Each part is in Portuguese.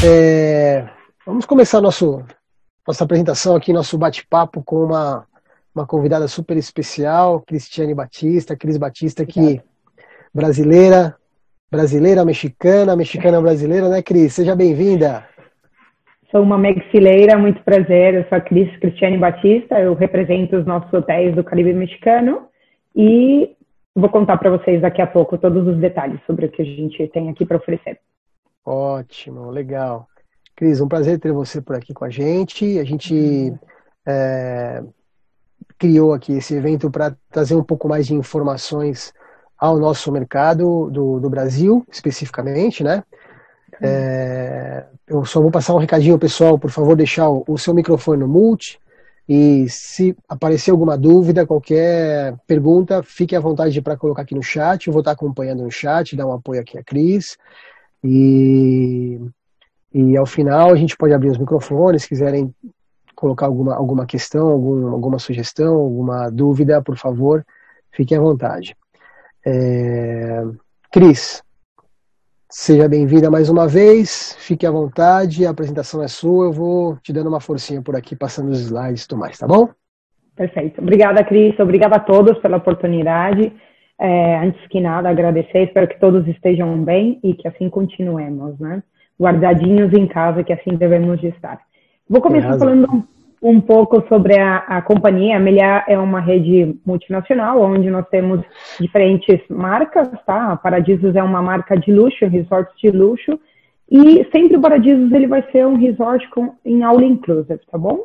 É, vamos começar nosso, nossa apresentação aqui, nosso bate-papo com uma, uma convidada super especial, Cristiane Batista, Cris Batista, que brasileira, brasileira mexicana, mexicana brasileira, né, Cris? Seja bem-vinda. Sou uma mexileira, muito prazer. Eu sou a Cris Cristiane Batista, eu represento os nossos hotéis do Caribe Mexicano e vou contar para vocês daqui a pouco todos os detalhes sobre o que a gente tem aqui para oferecer. Ótimo, legal. Cris, um prazer ter você por aqui com a gente. A gente é, criou aqui esse evento para trazer um pouco mais de informações ao nosso mercado do, do Brasil, especificamente, né? É, eu só vou passar um recadinho, pessoal, por favor, deixar o, o seu microfone no mute. E se aparecer alguma dúvida, qualquer pergunta, fique à vontade para colocar aqui no chat. Eu vou estar acompanhando no chat, dar um apoio aqui a Cris. E, e ao final a gente pode abrir os microfones, se quiserem colocar alguma, alguma questão, algum, alguma sugestão, alguma dúvida, por favor, fiquem à vontade. É... Cris, seja bem-vinda mais uma vez, fique à vontade, a apresentação é sua, eu vou te dando uma forcinha por aqui, passando os slides e tudo mais, tá bom? Perfeito. Obrigada, Cris, obrigada a todos pela oportunidade. É, antes que nada, agradecer, espero que todos estejam bem e que assim continuemos, né? Guardadinhos em casa, que assim devemos de estar. Vou começar falando um, um, pouco sobre a, a companhia. A Meliá é uma rede multinacional, onde nós temos diferentes marcas, tá? A Paradisos é uma marca de luxo, resorts de luxo, e sempre o Paradisos ele vai ser um resort com, em aula inclusive, tá bom?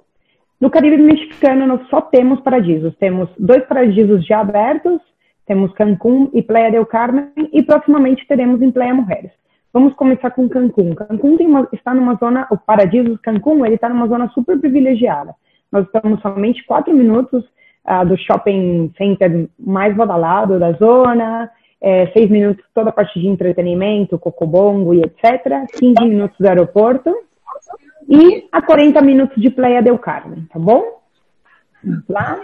No Caribe mexicano, nós só temos paradisos. Temos dois paradisos já abertos temos Cancún e Playa del Carmen e proximamente teremos em Playa Mujeres. Vamos começar com Cancún. Cancún está numa zona, o Paradiso Cancún, ele está numa zona super privilegiada. Nós estamos somente quatro minutos uh, do shopping center mais badalado da zona, é, seis minutos toda a parte de entretenimento, cocobongo e etc. 15 minutos do aeroporto e a 40 minutos de Playa del Carmen, tá bom? Lá.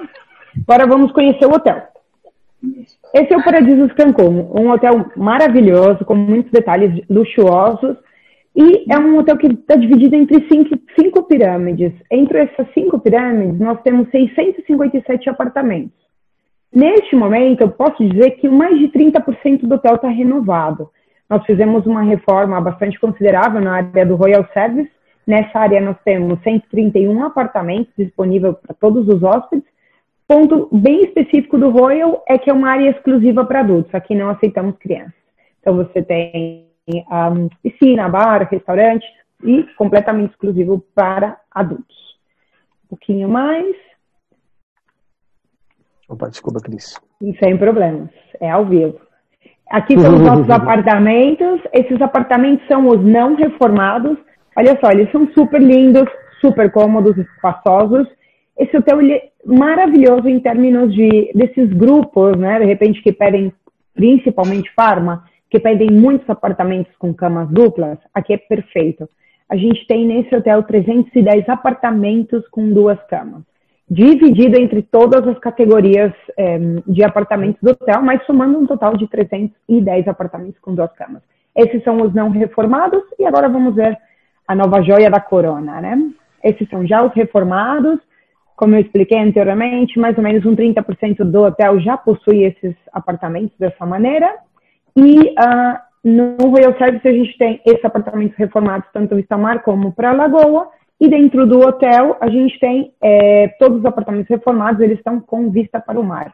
Agora vamos conhecer o hotel. Esse é o Paradisos Cancún, um hotel maravilhoso, com muitos detalhes luxuosos. E é um hotel que está dividido entre cinco, cinco pirâmides. Entre essas cinco pirâmides, nós temos 657 apartamentos. Neste momento, eu posso dizer que mais de 30% do hotel está renovado. Nós fizemos uma reforma bastante considerável na área do Royal Service. Nessa área, nós temos 131 apartamentos disponíveis para todos os hóspedes Ponto bem específico do Royal é que é uma área exclusiva para adultos. Aqui não aceitamos crianças. Então você tem um, piscina, bar, restaurante e completamente exclusivo para adultos. Um pouquinho mais. Opa, desculpa, Cris. Sem problemas. É ao vivo. Aqui são os nossos apartamentos. Esses apartamentos são os não reformados. Olha só, eles são super lindos, super cômodos, espaçosos. Esse hotel ele maravilhoso em termos de desses grupos, né, de repente que pedem principalmente farma, que pedem muitos apartamentos com camas duplas, aqui é perfeito. A gente tem nesse hotel 310 apartamentos com duas camas, dividido entre todas as categorias é, de apartamentos do hotel, mas somando um total de 310 apartamentos com duas camas. Esses são os não reformados e agora vamos ver a nova joia da corona, né? Esses são já os reformados, como eu expliquei anteriormente, mais ou menos um 30% do hotel já possui esses apartamentos dessa maneira. E uh, no Royal Service a gente tem esses apartamentos reformados tanto vista mar como para a Lagoa. E dentro do hotel a gente tem é, todos os apartamentos reformados, eles estão com vista para o mar.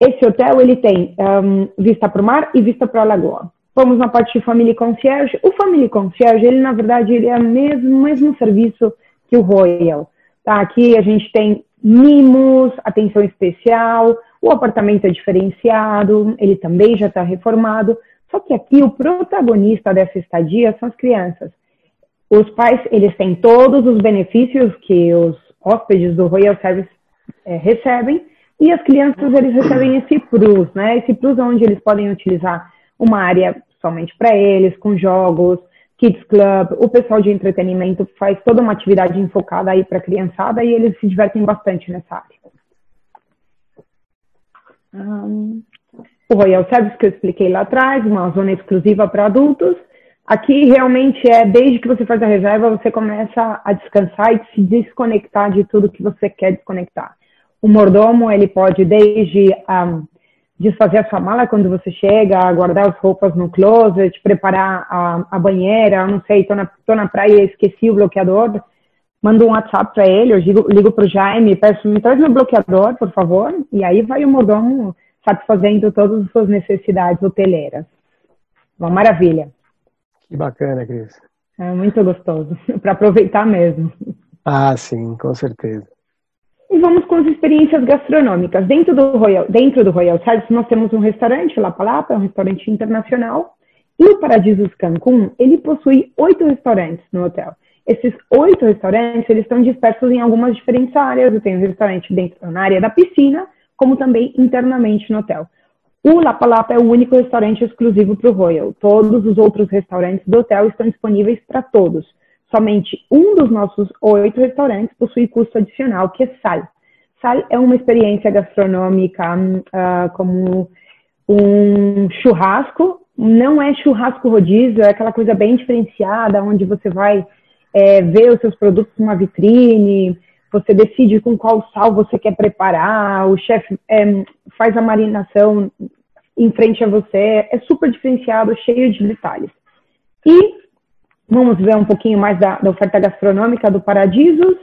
Esse hotel ele tem um, vista para o mar e vista para a Lagoa. Vamos na parte de Family Concierge. O Family Concierge, ele na verdade ele é o mesmo, mesmo serviço que o Royal. Tá? Aqui a gente tem mimos, atenção especial, o apartamento é diferenciado, ele também já está reformado. Só que aqui o protagonista dessa estadia são as crianças. Os pais, eles têm todos os benefícios que os hóspedes do Royal Service é, recebem, e as crianças, eles recebem esse plus, né? Esse plus onde eles podem utilizar uma área somente para eles, com jogos, Kids Club, o pessoal de entretenimento faz toda uma atividade enfocada aí para a criançada e eles se divertem bastante nessa área. Um, o Royal Service que eu expliquei lá atrás, uma zona exclusiva para adultos. Aqui realmente é desde que você faz a reserva, você começa a descansar e se desconectar de tudo que você quer desconectar. O mordomo, ele pode desde um, desfazer a sua mala quando você chega, guardar as roupas no closet, preparar a, a banheira, não sei, tô na, tô na praia e esqueci o bloqueador, mando um WhatsApp para ele, eu ligo, ligo para o Jaime, peço, me traz meu bloqueador, por favor, e aí vai o mordomo satisfazendo todas as suas necessidades hoteleiras. Uma maravilha. Que bacana, Cris. É muito gostoso, para aproveitar mesmo. Ah, sim, com certeza. E vamos com as experiências gastronômicas. Dentro do Royal, dentro do Royal Service, nós temos um restaurante, La Palapa, é um restaurante internacional. E o Paradisos Cancún, ele possui oito restaurantes no hotel. Esses oito restaurantes, eles estão dispersos em algumas diferentes áreas. Eu tenho um restaurante dentro na área da piscina, como também internamente no hotel. O Lapalapa é o único restaurante exclusivo para o Royal. Todos os outros restaurantes do hotel estão disponíveis para todos. Somente um dos nossos oito restaurantes possui custo adicional, que é Sal. Sal é uma experiência gastronômica uh, como um churrasco. Não é churrasco rodízio, é aquela coisa bem diferenciada, onde você vai é, ver os seus produtos numa vitrine, você decide com qual sal você quer preparar, o chefe é, faz a marinação em frente a você, é super diferenciado, cheio de detalhes. E vamos ver um pouquinho mais da, da oferta gastronômica do Paradisos.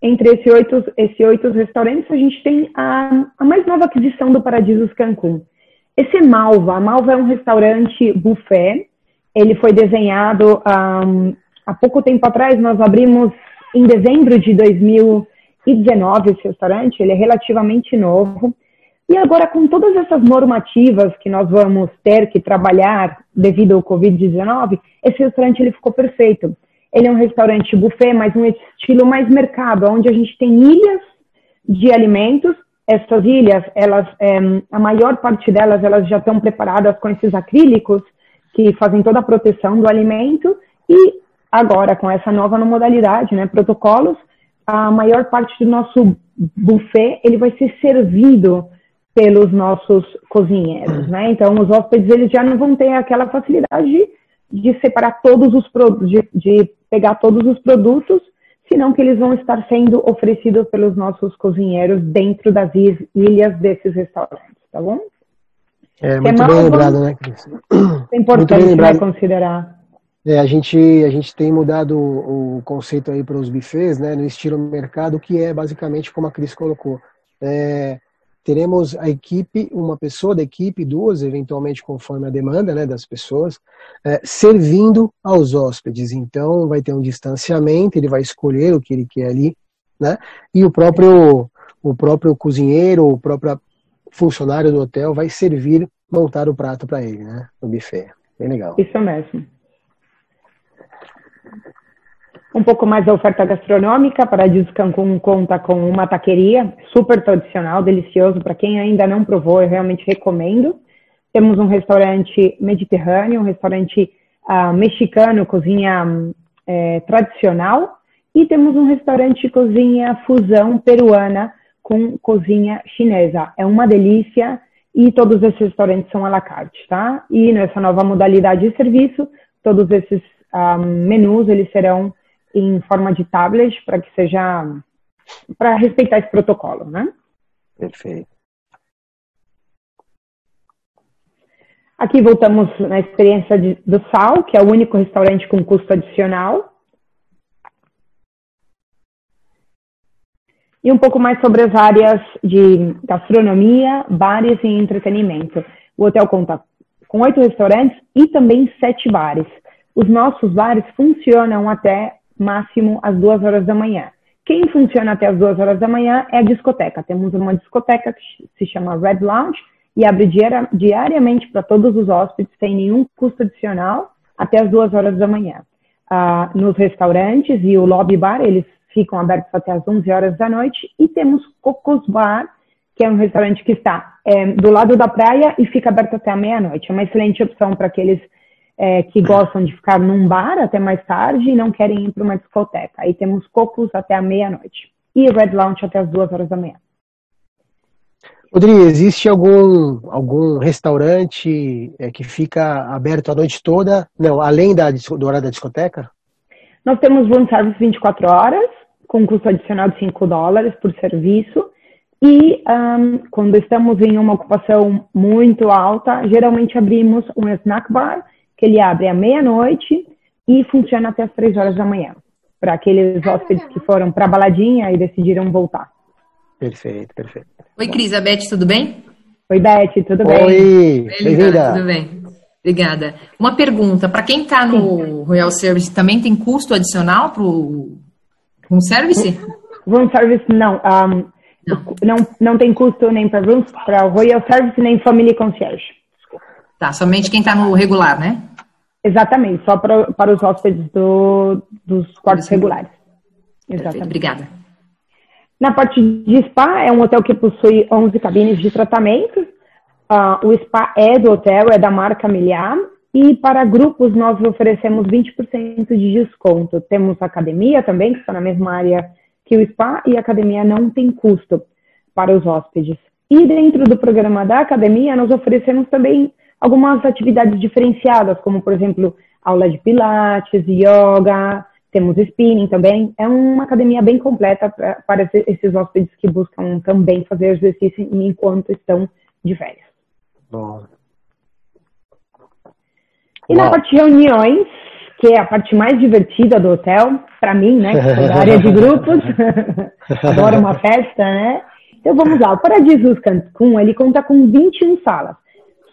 Entre esses oito, esse oito restaurantes, a gente tem a, a mais nova aquisição do Paradisos Cancún. Esse é Malva. A Malva é um restaurante buffet. Ele foi desenhado um, há pouco tempo atrás. Nós abrimos em dezembro de 2019 esse restaurante, ele é relativamente novo. E agora, com todas essas normativas que nós vamos ter que trabalhar devido ao Covid-19, esse restaurante ele ficou perfeito. Ele é um restaurante buffet, mas um estilo mais mercado, onde a gente tem ilhas de alimentos. Essas ilhas, elas, é, a maior parte delas, elas já estão preparadas com esses acrílicos que fazem toda a proteção do alimento e Agora, com essa nova modalidade, né, protocolos, a maior parte do nosso buffet ele vai ser servido pelos nossos cozinheiros, né? Então, os hóspedes eles já não vão ter aquela facilidade de, de separar todos os produtos, de, de pegar todos os produtos, senão que eles vão estar sendo oferecidos pelos nossos cozinheiros dentro das ilhas desses restaurantes, tá bom? É muito bem lembrado, né, Cris? É importante né, considerar. É, a, gente, a gente tem mudado o, o conceito aí para os buffets, né, no estilo mercado, que é basicamente como a Cris colocou. É, teremos a equipe, uma pessoa da equipe, duas, eventualmente conforme a demanda né, das pessoas, é, servindo aos hóspedes. Então, vai ter um distanciamento, ele vai escolher o que ele quer ali, né? E o próprio, o próprio cozinheiro, o próprio funcionário do hotel vai servir, montar o prato para ele, né? No buffet. Bem legal. Isso mesmo. Um pouco mais da oferta gastronômica, Paradiso Cancún conta com uma taqueria super tradicional, delicioso. Para quem ainda não provou, eu realmente recomendo. Temos um restaurante mediterrâneo, um restaurante uh, mexicano, cozinha é, tradicional. E temos um restaurante cozinha fusão peruana com cozinha chinesa. É uma delícia e todos esses restaurantes são à la carte, tá? E nessa nova modalidade de serviço, todos esses um, menus eles serão em forma de tablet para que seja para respeitar esse protocolo, né? Perfeito. Aqui voltamos na experiência de, do Sal, que é o único restaurante com custo adicional. E um pouco mais sobre as áreas de gastronomia, bares e entretenimento. O hotel conta com oito restaurantes e também sete bares. Os nossos bares funcionam até máximo às duas horas da manhã. Quem funciona até as duas horas da manhã é a discoteca. Temos uma discoteca que se chama Red Lounge e abre diariamente para todos os hóspedes sem nenhum custo adicional até as duas horas da manhã. Ah, nos restaurantes e o lobby bar, eles ficam abertos até as 11 horas da noite. E temos Cocos Bar, que é um restaurante que está é, do lado da praia e fica aberto até a meia-noite. É uma excelente opção para aqueles é, que gostam de ficar num bar até mais tarde e não querem ir para uma discoteca. Aí temos Cocos até a meia-noite e Red Lounge até as duas horas da manhã. Rodrigo, existe algum, algum restaurante é, que fica aberto a noite toda, não, além da, do horário da discoteca? Nós temos room service 24 horas, com custo adicional de 5 dólares por serviço. E um, quando estamos em uma ocupação muito alta, geralmente abrimos um snack bar, que ele abre à meia-noite e funciona até as 3 horas da manhã, para aqueles hóspedes que foram para a baladinha e decidiram voltar. Perfeito, perfeito. Oi, Cris, a Beth, tudo bem? Oi, Beth, tudo bem? Oi, bem-vinda. Tudo bem. Obrigada. Uma pergunta, para quem está no Royal Service, também tem custo adicional para o room service? Room service, não. Um, não. não. Não tem custo nem para room, para Royal Service, nem Family Concierge. Tá, somente quem está no regular, né? Exatamente, só para, para os hóspedes do, dos quartos regulares. Exatamente. Obrigada. Na parte de spa, é um hotel que possui 11 cabines de tratamento. Uh, o spa é do hotel, é da marca Miliar. E para grupos, nós oferecemos 20% de desconto. Temos academia também, que está na mesma área que o spa, e a academia não tem custo para os hóspedes. E dentro do programa da academia, nós oferecemos também algumas atividades diferenciadas, como, por exemplo, aula de pilates, yoga, temos spinning também. É uma academia bem completa pra, para esses hóspedes que buscam também fazer exercício enquanto estão de férias. Bom. E na parte de reuniões, que é a parte mais divertida do hotel, para mim, né, que sou da área de grupos, adoro uma festa, né? Então vamos lá, o Paradisus Cancun, ele conta com 21 salas.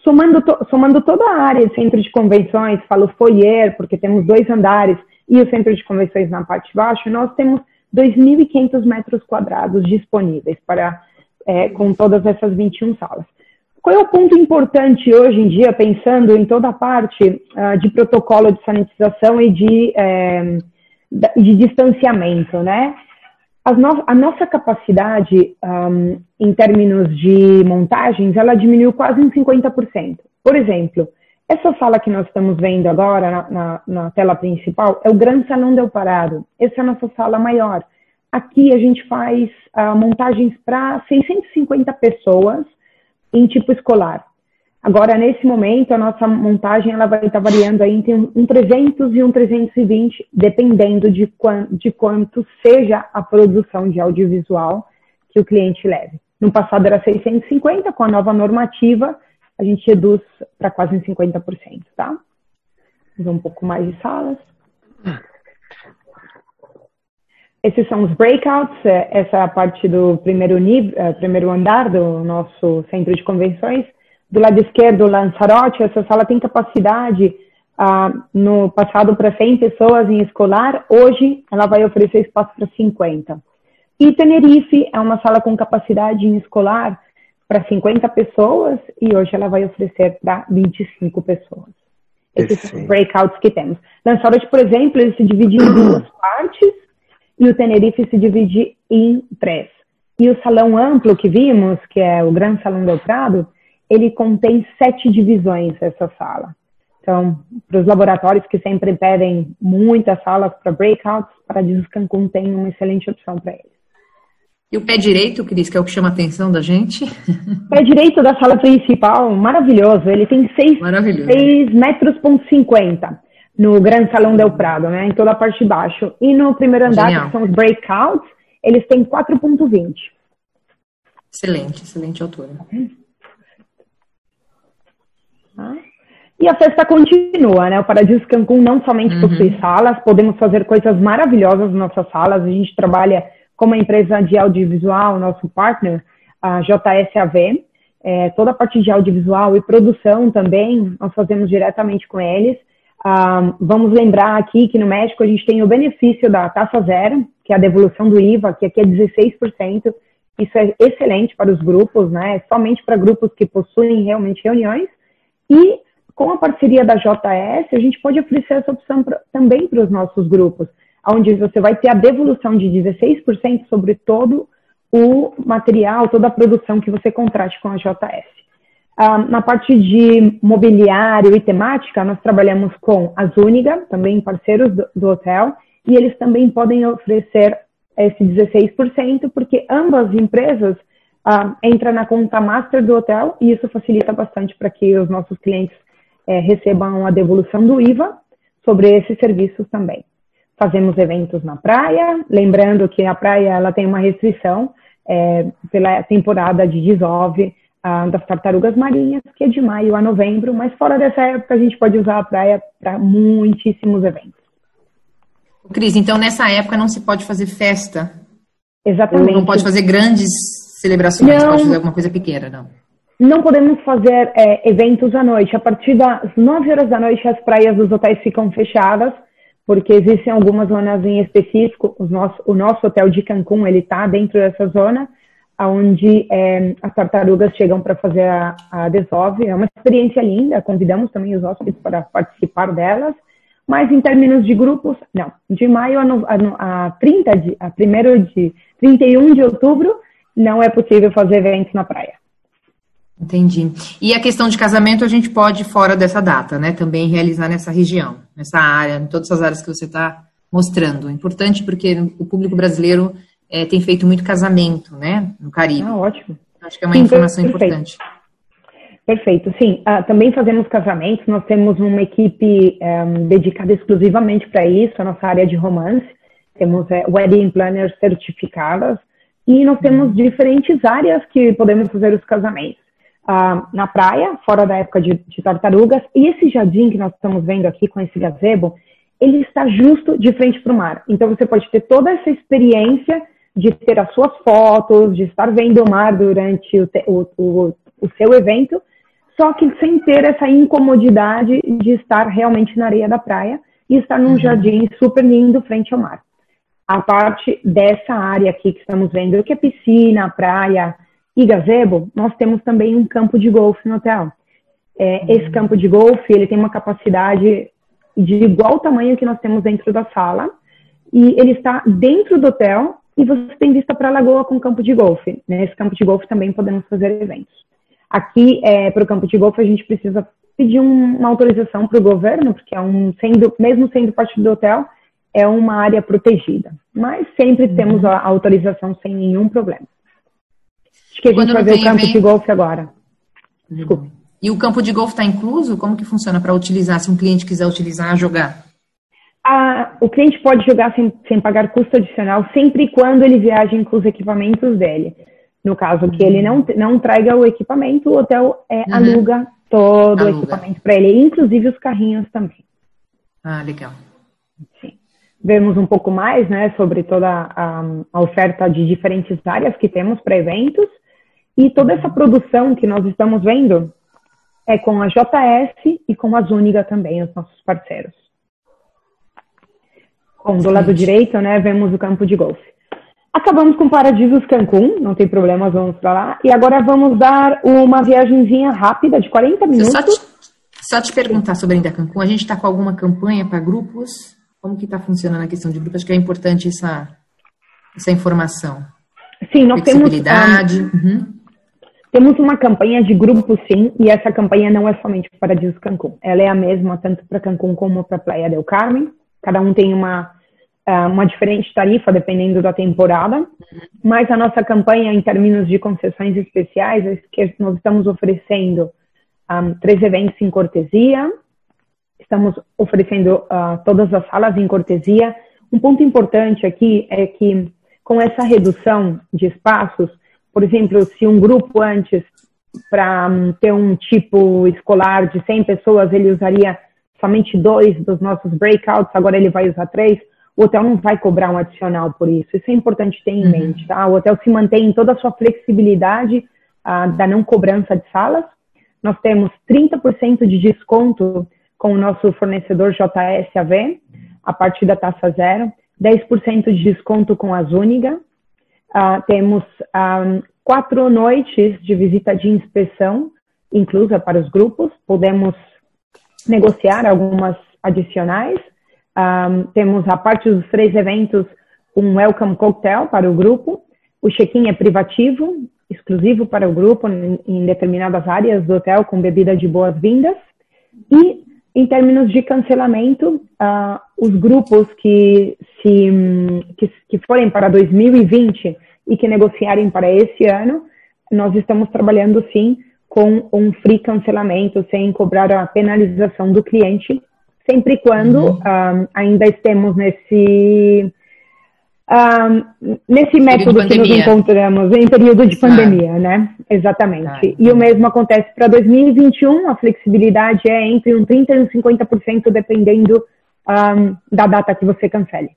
Somando, to, somando toda a área centro de convenções, falo foyer, porque temos dois andares, e o centro de convenções na parte de baixo, nós temos 2.500 metros quadrados disponíveis para é, com todas essas 21 salas. Qual é o ponto importante hoje em dia, pensando em toda a parte uh, de protocolo de sanitização e de, é, de distanciamento, né? No a nossa capacidade um, em termos de montagens, ela diminuiu quase em 50%. Por exemplo, essa sala que nós estamos vendo agora na, na, na tela principal é o Grande Salão Del Parado. Essa é a nossa sala maior. Aqui a gente faz uh, montagens para 650 pessoas em tipo escolar. Agora, nesse momento, a nossa montagem ela vai estar variando aí entre um 300 e um 320, dependendo de, quant, de quanto seja a produção de audiovisual que o cliente leve. No passado era 650, com a nova normativa, a gente reduz para quase 50%, tá? Vamos um pouco mais de salas. Esses são os breakouts, é, essa é a parte do primeiro, nível, é, primeiro andar do nosso centro de convenções. Do lado esquerdo, Lanzarote, essa sala tem capacidade ah, no passado para 100 pessoas em escolar, hoje ela vai oferecer espaço para 50. E Tenerife é uma sala com capacidade em escolar para 50 pessoas e hoje ela vai oferecer para 25 pessoas. Esses são os breakouts que temos. Lanzarote, por exemplo, ele se divide em duas partes e o Tenerife se divide em três. E o salão amplo que vimos, que é o Grande Salão do Prado, ele contém sete divisões, essa sala. Então, para os laboratórios que sempre pedem muitas salas para breakouts, para Cancun tem uma excelente opção para eles. E o pé direito, Cris, que é o que chama a atenção da gente? Pé direito da sala principal, maravilhoso. Ele tem 6 metros ponto 50 no Grande Salão Del Prado, né? Em toda a parte de baixo. E no primeiro andar, Genial. que são os breakouts, eles têm 4.20. Excelente, excelente altura. Ah. E a festa continua, né? O Paradiso Cancún não somente uhum. possui salas, podemos fazer coisas maravilhosas nas nossas salas. A gente trabalha como a empresa de audiovisual, nosso partner, a JSAV, é, toda a parte de audiovisual e produção também, nós fazemos diretamente com eles. Ah, vamos lembrar aqui que no México a gente tem o benefício da taxa zero, que é a devolução do IVA, que aqui é 16%. Isso é excelente para os grupos, né? Somente para grupos que possuem realmente reuniões. E com a parceria da JS, a gente pode oferecer essa opção pra, também para os nossos grupos onde você vai ter a devolução de 16% sobre todo o material, toda a produção que você contrate com a JS. Ah, na parte de mobiliário e temática, nós trabalhamos com a Zúñiga, também parceiros do, do hotel, e eles também podem oferecer esse 16%, porque ambas empresas uh, entra na conta master do hotel e isso facilita bastante para que os nossos clientes é, recebam a devolução do IVA sobre esses serviços também. Fazemos eventos na praia, lembrando que a praia ela tem uma restrição é, pela temporada de desove uh, das tartarugas marinhas, que é de maio a novembro, mas fora dessa época a gente pode usar a praia para muitíssimos eventos. Cris, então nessa época não se pode fazer festa? Exatamente. Ou não pode fazer grandes celebrações, não, pode fazer alguma coisa pequena, não? Não podemos fazer é, eventos à noite. A partir das 9 horas da noite, as praias dos hotéis ficam fechadas, porque existem algumas zonas em específico. Nosso, o nosso hotel de Cancún, ele está dentro dessa zona, onde é, as tartarugas chegam para fazer a, a desove. É uma experiência linda, convidamos também os hóspedes para participar delas. Mas em termos de grupos, não. De maio a, no, a, a 30 de, a primeiro de 31 de outubro, não é possível fazer eventos na praia. Entendi. E a questão de casamento a gente pode, fora dessa data, né? Também realizar nessa região, nessa área, em todas as áreas que você está mostrando. Importante porque o público brasileiro é, tem feito muito casamento, né? No Caribe. Ah, ótimo. Acho que é uma Sim, informação perfeito. importante. Perfeito, sim. Uh, também fazemos casamentos, nós temos uma equipe um, eh, dedicada exclusivamente para isso, a nossa área de romance. Temos uh, wedding planners certificadas e nós temos diferentes áreas que podemos fazer os casamentos uh, na praia, fora da época de, de, tartarugas. E esse jardim que nós estamos vendo aqui com esse gazebo, ele está justo de frente para o mar. Então você pode ter toda essa experiência de ter as suas fotos, de estar vendo o mar durante o, o, o, o seu evento, só que sem ter essa incomodidade de estar realmente na areia da praia e estar num uhum. jardim super lindo frente ao mar. A parte dessa área aqui que estamos vendo, que é piscina, praia, e gazebo, nós temos também um campo de golfe no hotel. É, uhum. Esse campo de golfe, ele tem uma capacidade de igual tamanho que nós temos dentro da sala, e ele está dentro do hotel, e você tem vista para a lagoa com campo de golfe. Nesse campo de golfe também podemos fazer eventos. Aqui, é, para o campo de golfe, a gente precisa pedir um, uma autorização para o governo, porque é um, sendo, mesmo sendo parte do hotel, é uma área protegida. Mas sempre uhum. temos a autorização sem nenhum problema. Acho que a gente vai ver o campo evento... de golfe agora. Desculpa. E o campo de golfe está incluso? Como que funciona para utilizar, se um cliente quiser utilizar, jogar? Ah, o cliente pode jogar sem, sem pagar custo adicional, sempre e quando ele viaje com os equipamentos dele. No caso que ele não, não traga o equipamento, o hotel é, uhum. aluga todo aluga. o equipamento para ele, inclusive os carrinhos também. Ah, legal. Vemos um pouco mais né, sobre toda a, a oferta de diferentes áreas que temos para eventos. E toda essa produção que nós estamos vendo é com a JS e com a Zúñiga também, os nossos parceiros. Bom, do lado direito, né, vemos o campo de golfe. Acabamos com Paradisos Cancún, não tem problema, vamos para lá. E agora vamos dar uma viagemzinha rápida de 40 minutos. Só te, só te perguntar sobre ainda Cancún, a gente está com alguma campanha para grupos? Como que está funcionando a questão de grupos? Acho que é importante essa, essa informação. Sim, nós temos... Um, uhum. Temos uma campanha de grupo, sim, e essa campanha não é somente para Paradiso Cancún. Ela é a mesma tanto para Cancún como para Praia del Carmen. Cada um tem uma, ah, uma diferente tarifa dependendo da temporada, mas a nossa campanha em termos de concessões especiais é que nós estamos oferecendo um, ah, três eventos em cortesia, estamos oferecendo uh, todas as salas em cortesia. Um ponto importante aqui é que com essa redução de espaços, por exemplo, se um grupo antes, para um, ter um tipo escolar de 100 pessoas, ele usaria somente dois dos nossos breakouts, agora ele vai usar três, o hotel não vai cobrar um adicional por isso. Isso é importante ter em uhum. mente, tá? O hotel se mantém em toda a sua flexibilidade uh, da não cobrança de salas. Nós temos 30% de desconto com o nosso fornecedor JSAV, a partir da taxa zero, 10% de desconto com a Zúñiga, Uh, temos um, quatro noites de visita de inspeção inclusa para os grupos. Podemos negociar algumas adicionais. Um, temos a parte dos três eventos um welcome cocktail para o grupo. O check-in é privativo, exclusivo para o grupo em, em determinadas áreas do hotel com bebida de boas-vindas. E em termos de cancelamento, uh, os grupos que, se, que, que forem para 2020 e que negociarem para esse ano, nós estamos trabalhando sim com um free cancelamento, sem cobrar a penalização do cliente, sempre quando uhum. um, ainda estemos nesse um, nesse método que nos encontramos em período de pandemia, ah. né? Exatamente. Ah, e o mesmo acontece para 2021, a flexibilidade é entre um 30% e um 50%, dependendo um, da data que você cancele.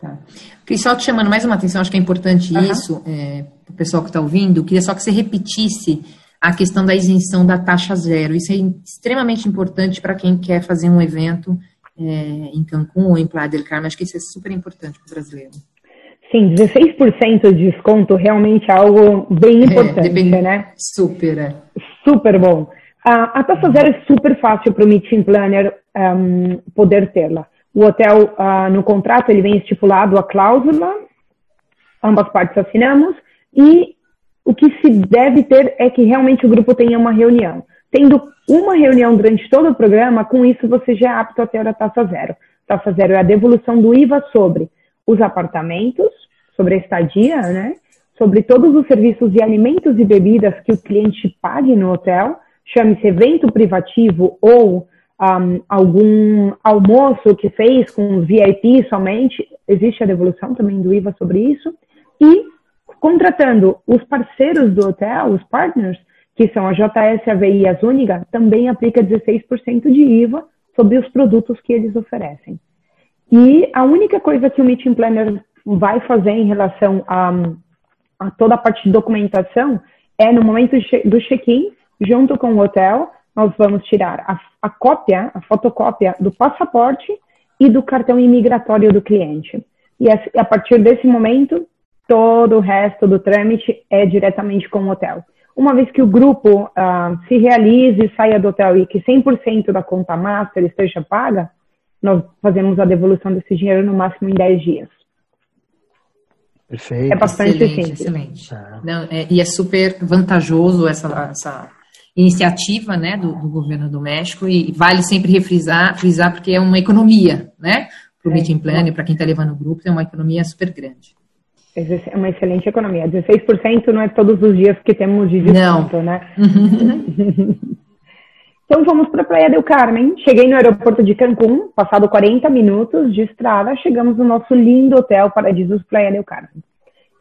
Tá. Queria só te chamando mais uma atenção, acho que é importante uhum. isso, é, para o pessoal que está ouvindo, queria só que você repetisse a questão da isenção da taxa zero. Isso é extremamente importante para quem quer fazer um evento é, em Cancún ou em Playa del Carmen. Acho que isso é super importante para o brasileiro. Sim, 16% de desconto realmente é algo bem é, importante, é, né? Super, é. Super bom. a taxa zero é super fácil para o meeting planner um, poder tê-la. O hotel, uh, no contrato, ele vem estipulado a cláusula, ambas partes assinamos, e o que se deve ter é que realmente o grupo tenha uma reunião. Tendo uma reunião durante todo o programa, com isso você já é apto a ter a taxa zero. Taxa zero é a devolução do IVA sobre os apartamentos, sobre a estadia, né? Sobre todos os serviços de alimentos e bebidas que o cliente pague no hotel, chame-se evento privativo ou um, algum almoço que fez com VIP somente, existe a devolução também do IVA sobre isso. E contratando os parceiros do hotel, os partners, que são a JS, a VI e a Zúñiga, também aplica 16% de IVA sobre os produtos que eles oferecem. E a única coisa que o Meeting Planner vai fazer em relação a, a toda a parte de documentação é no momento do check-in, junto com o hotel, nós vamos tirar a, a cópia, a fotocópia do passaporte e do cartão imigratório do cliente. E a partir desse momento, todo o resto do trâmite é diretamente com o hotel. Uma vez que o grupo uh, se realize e saia do hotel e que 100% da conta master esteja paga, nós fazemos a devolução desse dinheiro no máximo em 10 dias. Perfeito. É bastante excelente, simples. Excelente. Ah. Não, é, e é super vantajoso essa, essa iniciativa né, do, do, governo do México e vale sempre refrisar, frisar porque é uma economia, né? Para o é. meeting plan para quem está levando o grupo, é uma economia super grande. É uma excelente economia. 16% não é todos os dias que temos de desconto, não. né? então fomos para a Praia del Carmen. Cheguei no aeroporto de Cancún, passado 40 minutos de estrada, chegamos no nosso lindo hotel Paradisos Praia del Carmen.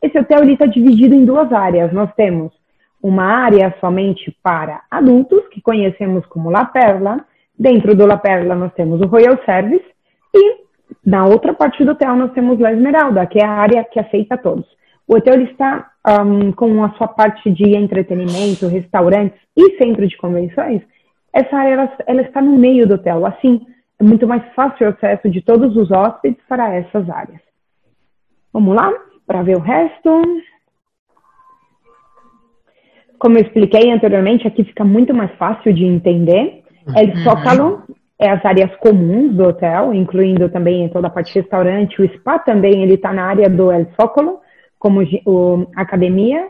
Esse hotel está dividido em duas áreas. Nós temos uma área somente para adultos, que conhecemos como La Perla. Dentro do La Perla nós temos o Royal Service e na outra parte do hotel nós temos La Esmeralda, que é a área que aceita todos. O hotel está um, com a sua parte de entretenimento, restaurantes e centro de convenções. Essa área ela, ela está no meio do hotel, assim é muito mais fácil o acesso de todos os hóspedes para essas áreas. Vamos lá para ver o resto. Como eu expliquei anteriormente, aqui fica muito mais fácil de entender. El uhum. Zócalo é as áreas comuns do hotel, incluindo também toda a parte de restaurante. O spa também ele está na área do El Zócalo, como o, academia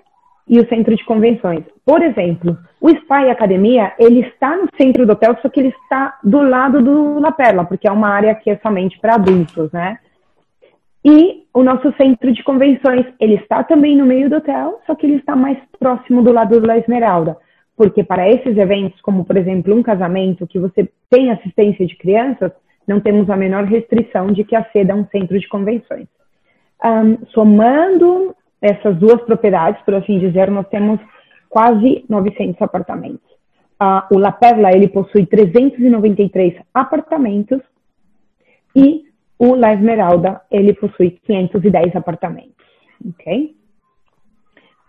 e o centro de convenções. Por exemplo, o spa e academia, ele está no centro do hotel, só que ele está do lado do La Perla, porque é uma área que é somente para adultos, né? E o nosso centro de convenções, ele está também no meio do hotel, só que ele está mais próximo do lado da Esmeralda porque para esses eventos, como por exemplo um casamento, que você tem assistência de crianças, não temos a menor restrição de que aceda a um centro de convenções. Um, somando essas duas propriedades, por assim dizer, nós temos quase 900 apartamentos. Uh, o La Perla, ele possui 393 apartamentos e o La Esmeralda, ele possui 510 apartamentos, ok?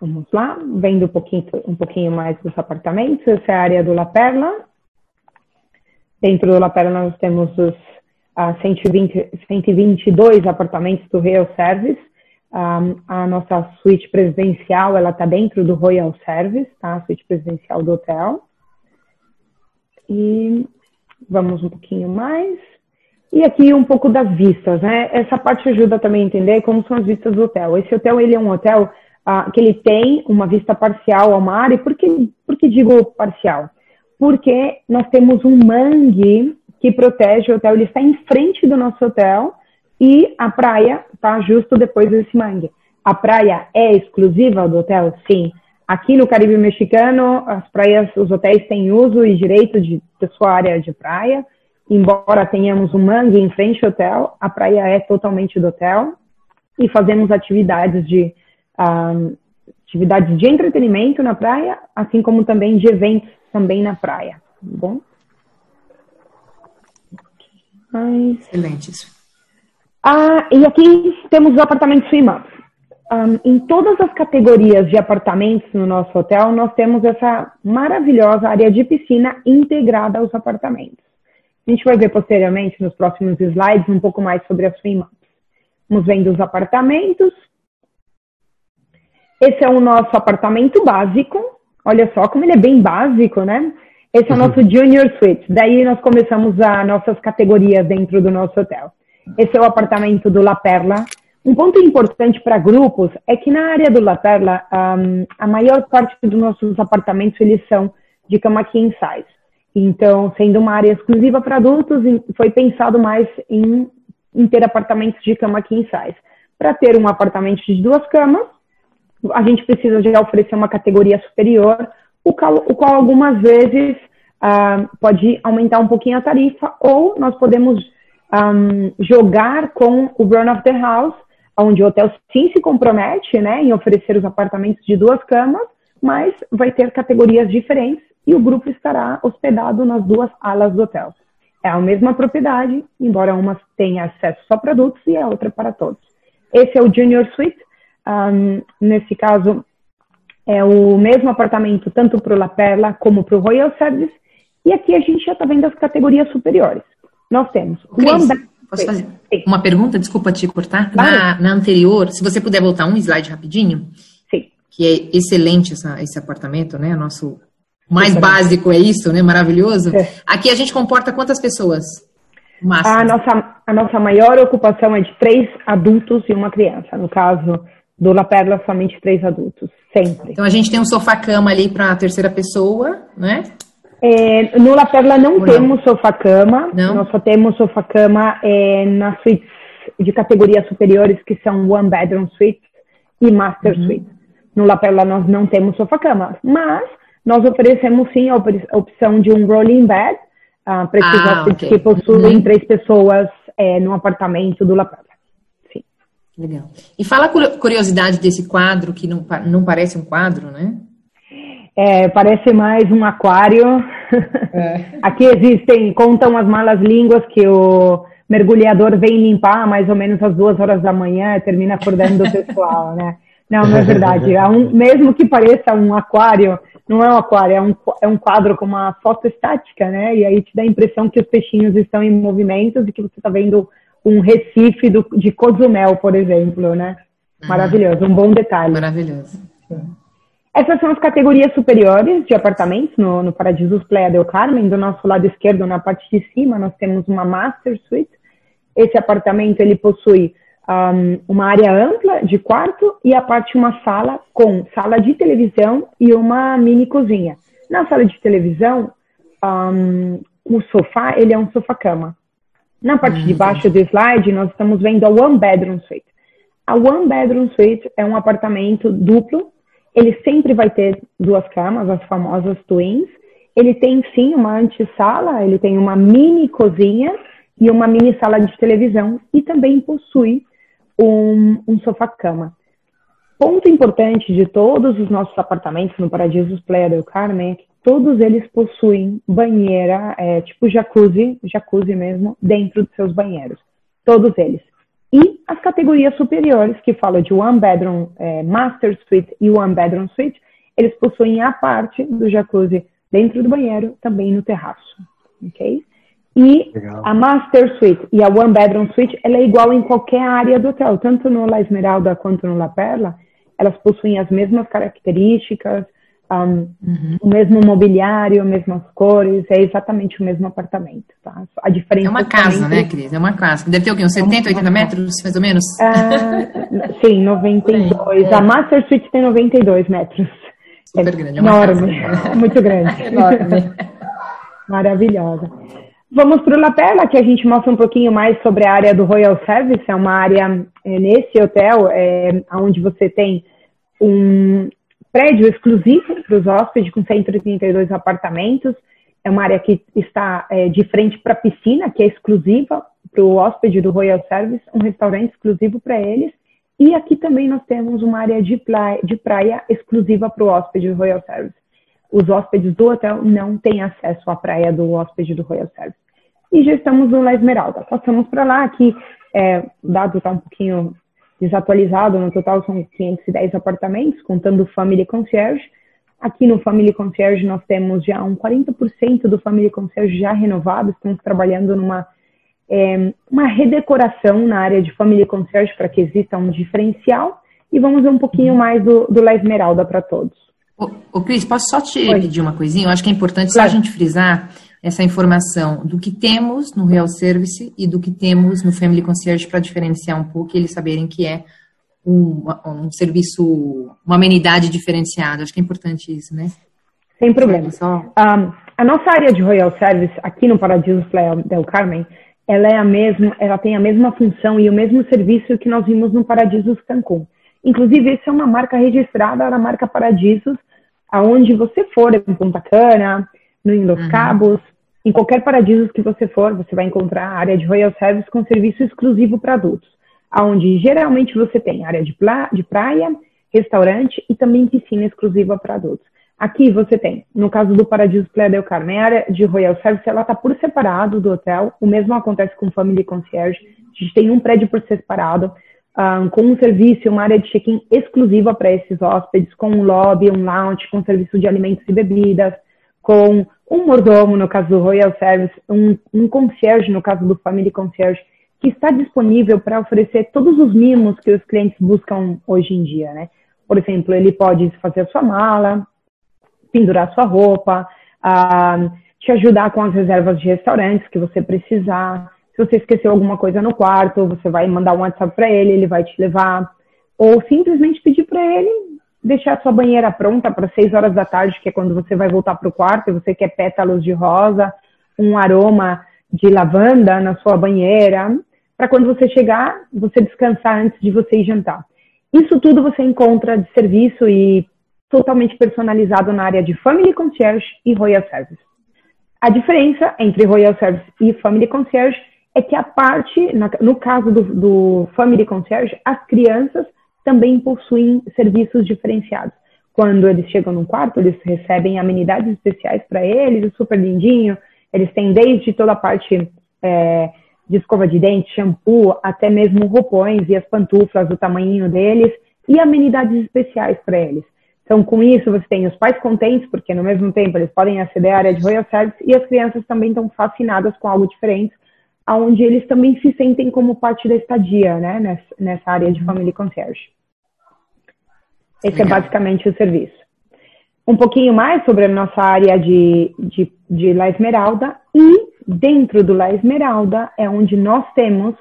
Vamos lá, vendo um pouquinho, um pouquinho mais dos apartamentos. Essa é a área do La Perla. Dentro do La Perla nós temos os uh, 120, 122 apartamentos do Royal Service. Um, a nossa suíte presidencial, ela está dentro do Royal Service, tá? A suíte presidencial do hotel. E vamos um pouquinho mais. E aqui um pouco das vistas, né? Essa parte ajuda também a entender como são as vistas do hotel. Esse hotel, ele é um hotel ah, que ele tem uma vista parcial ao mar. E por que, por que digo parcial? Porque nós temos um mangue que protege o hotel, ele está em frente do nosso hotel e a praia está justo depois desse mangue. A praia é exclusiva do hotel? Sim. Aqui no Caribe Mexicano, as praias, os hotéis têm uso e direito de, de sua área de praia. Embora tenhamos um mangue em frente ao hotel, a praia é totalmente do hotel e fazemos atividades de um, atividades de entretenimento na praia, assim como também de eventos também na praia. Tá bom? Mas... Excelente isso. Ah, e aqui temos o apartamento swim up. Um, em todas as categorias de apartamentos no nosso hotel, nós temos essa maravilhosa área de piscina integrada aos apartamentos. A gente vai ver posteriormente nos próximos slides um pouco mais sobre a swim up. Vamos vendo os apartamentos. Esse é o nosso apartamento básico. Olha só como ele é bem básico, né? Esse é o uhum. nosso Junior Suite. Daí nós começamos as nossas categorias dentro do nosso hotel. Esse é o apartamento do La Perla. Um ponto importante para grupos é que na área do La Perla, um, a maior parte dos nossos apartamentos eles são de cama king size. Então, sendo uma área exclusiva para adultos, foi pensado mais em, em ter apartamentos de cama king size. Para ter um apartamento de duas camas, a gente precisa já oferecer uma categoria superior, o qual, o qual algumas vezes uh, pode aumentar um pouquinho a tarifa, ou nós podemos um, jogar com o Run of the House, onde o hotel sim se compromete né, em oferecer os apartamentos de duas camas, mas vai ter categorias diferentes e o grupo estará hospedado nas duas alas do hotel. É a mesma propriedade, embora uma tenha acesso só para adultos e a outra para todos. Esse é o Junior Suite. Um, nesse caso, é o mesmo apartamento tanto para o La Perla como para o Royal Service. E aqui a gente já está vendo as categorias superiores. Nós temos Cris, Posso fazer Sim. uma pergunta? Desculpa te cortar. Na, na, anterior, se você puder voltar um slide rapidinho. Sim. Que é excelente essa, esse apartamento, né? Nosso mais Sim, básico é isso, né? Maravilhoso. É. Aqui a gente comporta quantas pessoas? A nossa, a nossa maior ocupação é de três adultos e uma criança. No caso do La Perla, somente três adultos, sempre. Então a gente tem um sofá-cama ali para a terceira pessoa, né? É, no La Perla não Ou temos sofá-cama, nós só temos sofá-cama é, nas suítes de categorias superiores, que são One Bedroom Suite e Master uhum. Suite. No La Perla nós não temos sofá-cama, mas nós oferecemos sim a opção de um rolling bed uh, para esses ah, hóspedes okay. que possuem uhum. três pessoas é, no apartamento do La Perla. Legal. E fala a curiosidade desse quadro, que não, não parece um quadro, né? É, parece mais um aquário. É. Aqui existem, contam as malas línguas que o mergulhador vem limpar mais ou menos às duas horas da manhã e termina acordando o pessoal, né? Não, não é verdade. É um, mesmo que pareça um aquário, não é um aquário, é um, é um quadro com uma foto estática, né? E aí te dá a impressão que os peixinhos estão em movimentos e que você está vendo um recife do, de Cozumel, por exemplo, né? Uhum. Maravilhoso, um bom detalhe. Maravilhoso. Essas são as categorias superiores de apartamentos no, no Paradisus Playa del Carmen. Do nosso lado esquerdo, na parte de cima, nós temos uma Master Suite. Esse apartamento ele possui um, uma área ampla de quarto e a parte uma sala com sala de televisão e uma mini cozinha. Na sala de televisão, um, o sofá ele é um sofá-cama. Na parte de baixo do slide, nós estamos vendo a One Bedroom Suite. A One Bedroom Suite é um apartamento duplo ele sempre vai ter duas camas, as famosas twins. Ele tem sim uma antessala, ele tem uma mini cozinha e uma mini sala de televisão e também possui um, um sofá-cama. Ponto importante de todos os nossos apartamentos no Paradiso Playa del Carmen é que todos eles possuem banheira, é, tipo jacuzzi, jacuzzi mesmo, dentro dos seus banheiros. Todos eles. E as categorias superiores, que falam de One Bedroom é, Master Suite e One Bedroom Suite, eles possuem a parte do jacuzzi dentro do banheiro, também no terraço. Ok? E Legal. a Master Suite e a One Bedroom Suite, ela é igual em qualquer área do hotel, tanto no La Esmeralda quanto no La Perla, elas possuem as mesmas características, um, uhum. o mesmo mobiliário, as mesmas cores, é exatamente o mesmo apartamento, tá? A diferença é uma casa, né, Cris? É uma casa. Deve ter o quê? Uns 70, 80 metros, mais ou menos? Uh, sim, 92. É. A Master Suite tem 92 metros. Super é grande. É enorme. Casa. Muito grande. enorme. Maravilhosa. Vamos para o Lapela, que a gente mostra um pouquinho mais sobre a área do Royal Service. É uma área é, nesse hotel, é, onde você tem um, prédio exclusivo para os hóspedes, com 132 apartamentos. É uma área que está é, de frente para a piscina, que é exclusiva para o hóspede do Royal Service, um restaurante exclusivo para eles. E aqui também nós temos uma área de praia, de praia exclusiva para o hóspede do Royal Service. Os hóspedes do hotel não têm acesso à praia do hóspede do Royal Service. E já estamos no La Esmeralda. Passamos para lá, aqui é, o dado está um pouquinho desatualizado, no total são 510 apartamentos, contando Family Concierge. Aqui no Family Concierge nós temos já um 40% do Family Concierge já renovado, estamos trabalhando numa é, uma redecoração na área de Family Concierge para que exista um diferencial e vamos ver um pouquinho mais do, do La Esmeralda para todos. Ô, ô, Cris, posso só te Oi. pedir uma coisinha? Eu acho que é importante claro. só a gente frisar essa informação do que temos no Real Service e do que temos no Family Concierge para diferenciar um pouco e eles saberem que é um, um, serviço, uma amenidade diferenciada. Acho que é importante isso, né? Sem problema. Só... Um, a nossa área de Royal Service aqui no Paradiso Playa del Carmen, ela é a mesma, ela tem a mesma função e o mesmo serviço que nós vimos no Paradisos Cancún. Inclusive, essa é uma marca registrada na marca Paradisos, aonde você for, em Punta Cana, no Los uhum. Cabos, em qualquer paradiso que você for, você vai encontrar a área de Royal Service com serviço exclusivo para adultos, onde geralmente você tem área de, de praia, restaurante e também piscina exclusiva para adultos. Aqui você tem, no caso do Paradiso Playa del Carmen, a área de Royal Service ela está por separado do hotel. O mesmo acontece com Family Concierge. A gente tem um prédio por separado, um, com um serviço, uma área de check-in exclusiva para esses hóspedes, com um lobby, um lounge, com serviço de alimentos e bebidas, com um mordomo, no caso do Royal Service, um, um concierge, no caso do Family Concierge, que está disponível para oferecer todos os mimos que os clientes buscam hoje em dia, né? Por exemplo, ele pode fazer a sua mala, pendurar sua roupa, uh, te ajudar com as reservas de restaurantes que você precisar. Se você esqueceu alguma coisa no quarto, você vai mandar um WhatsApp para ele, ele vai te levar. Ou simplesmente pedir para ele deixar a sua banheira pronta para 6 horas da tarde, que é quando você vai voltar para o quarto e você quer pétalos de rosa, um aroma de lavanda na sua banheira, para quando você chegar, você descansar antes de você ir jantar. Isso tudo você encontra de serviço e totalmente personalizado na área de Family Concierge e Royal Service. A diferença entre Royal Service e Family Concierge é que a parte, no caso do, do Family Concierge, as crianças também possuem serviços diferenciados. Quando eles chegam no quarto, eles recebem amenidades especiais para eles, super lindinho. Eles têm desde toda a parte é, de escova de dente, shampoo, até mesmo roupões e as pantuflas do tamanho deles e amenidades especiais para eles. Então, com isso, você tem os pais contentes, porque no mesmo tempo eles podem aceder à área de Royal Service e as crianças também estão fascinadas com algo diferente, onde eles também se sentem como parte da estadia, né, nessa, área de Family Concierge. Esse é Legal. é basicamente o serviço. Um pouquinho mais sobre a nossa área de, de, de La Esmeralda e dentro do La Esmeralda é onde nós temos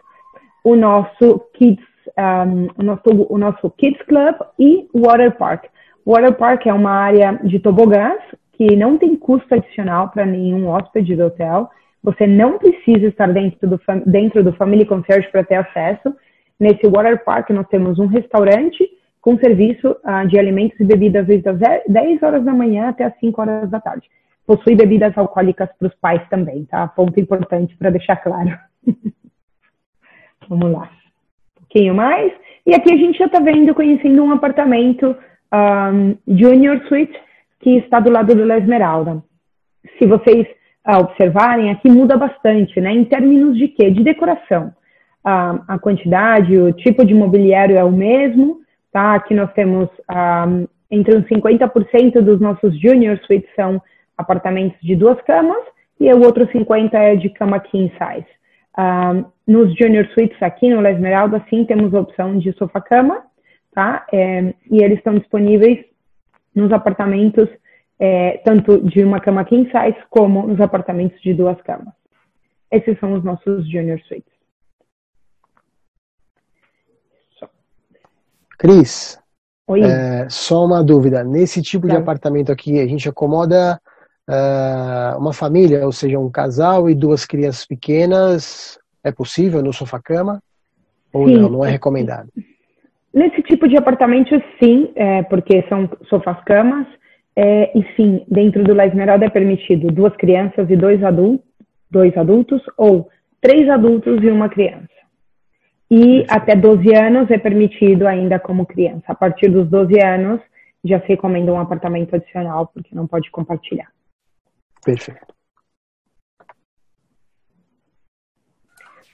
o nosso Kids, um, o, nosso, o nosso Kids Club e Water Park. Water Park é uma área de tobogãs que não tem custo adicional para nenhum hóspede do hotel. Você não precisa estar dentro do, dentro do Family Concierge para ter acesso. Nesse Water Park nós temos um restaurante com serviço uh, de alimentos e bebidas desde as 10 horas da manhã até as 5 horas da tarde. Possui bebidas alcoólicas para os pais também, tá? Ponto importante para deixar claro. Vamos lá. Um pouquinho mais. E aqui a gente já está vendo, conhecendo um apartamento um, Junior Suite que está do lado do La Esmeralda. Se vocês uh, observarem, aqui muda bastante, né? Em termos de quê? De decoração. Uh, a quantidade, o tipo de mobiliário é o mesmo, tá? Aqui nós temos um, entre uns 50% dos nossos Junior Suites são apartamentos de duas camas e o outro 50% é de cama king size. Um, nos Junior Suites aqui no La Esmeralda, sim, temos a opção de sofá-cama, tá? É, e eles estão disponíveis nos apartamentos, é, tanto de uma cama king size, como nos apartamentos de duas camas. Esses são os nossos Junior Suites. Cris, é, só uma dúvida. Nesse tipo de apartamento aqui, a gente acomoda uh, uma família, ou seja, um casal e duas crianças pequenas. É possível no sofá-cama? Ou Sim. não? Não é recomendado? Nesse tipo de apartamento, sim, é, porque são sofás-camas, é, e sim, dentro do La Esmeralda é permitido duas crianças e dois adultos, dois adultos, ou três adultos e uma criança. E até 12 anos é permitido ainda como criança. A partir dos 12 anos, já se recomenda um apartamento adicional, porque não pode compartilhar. Perfeito.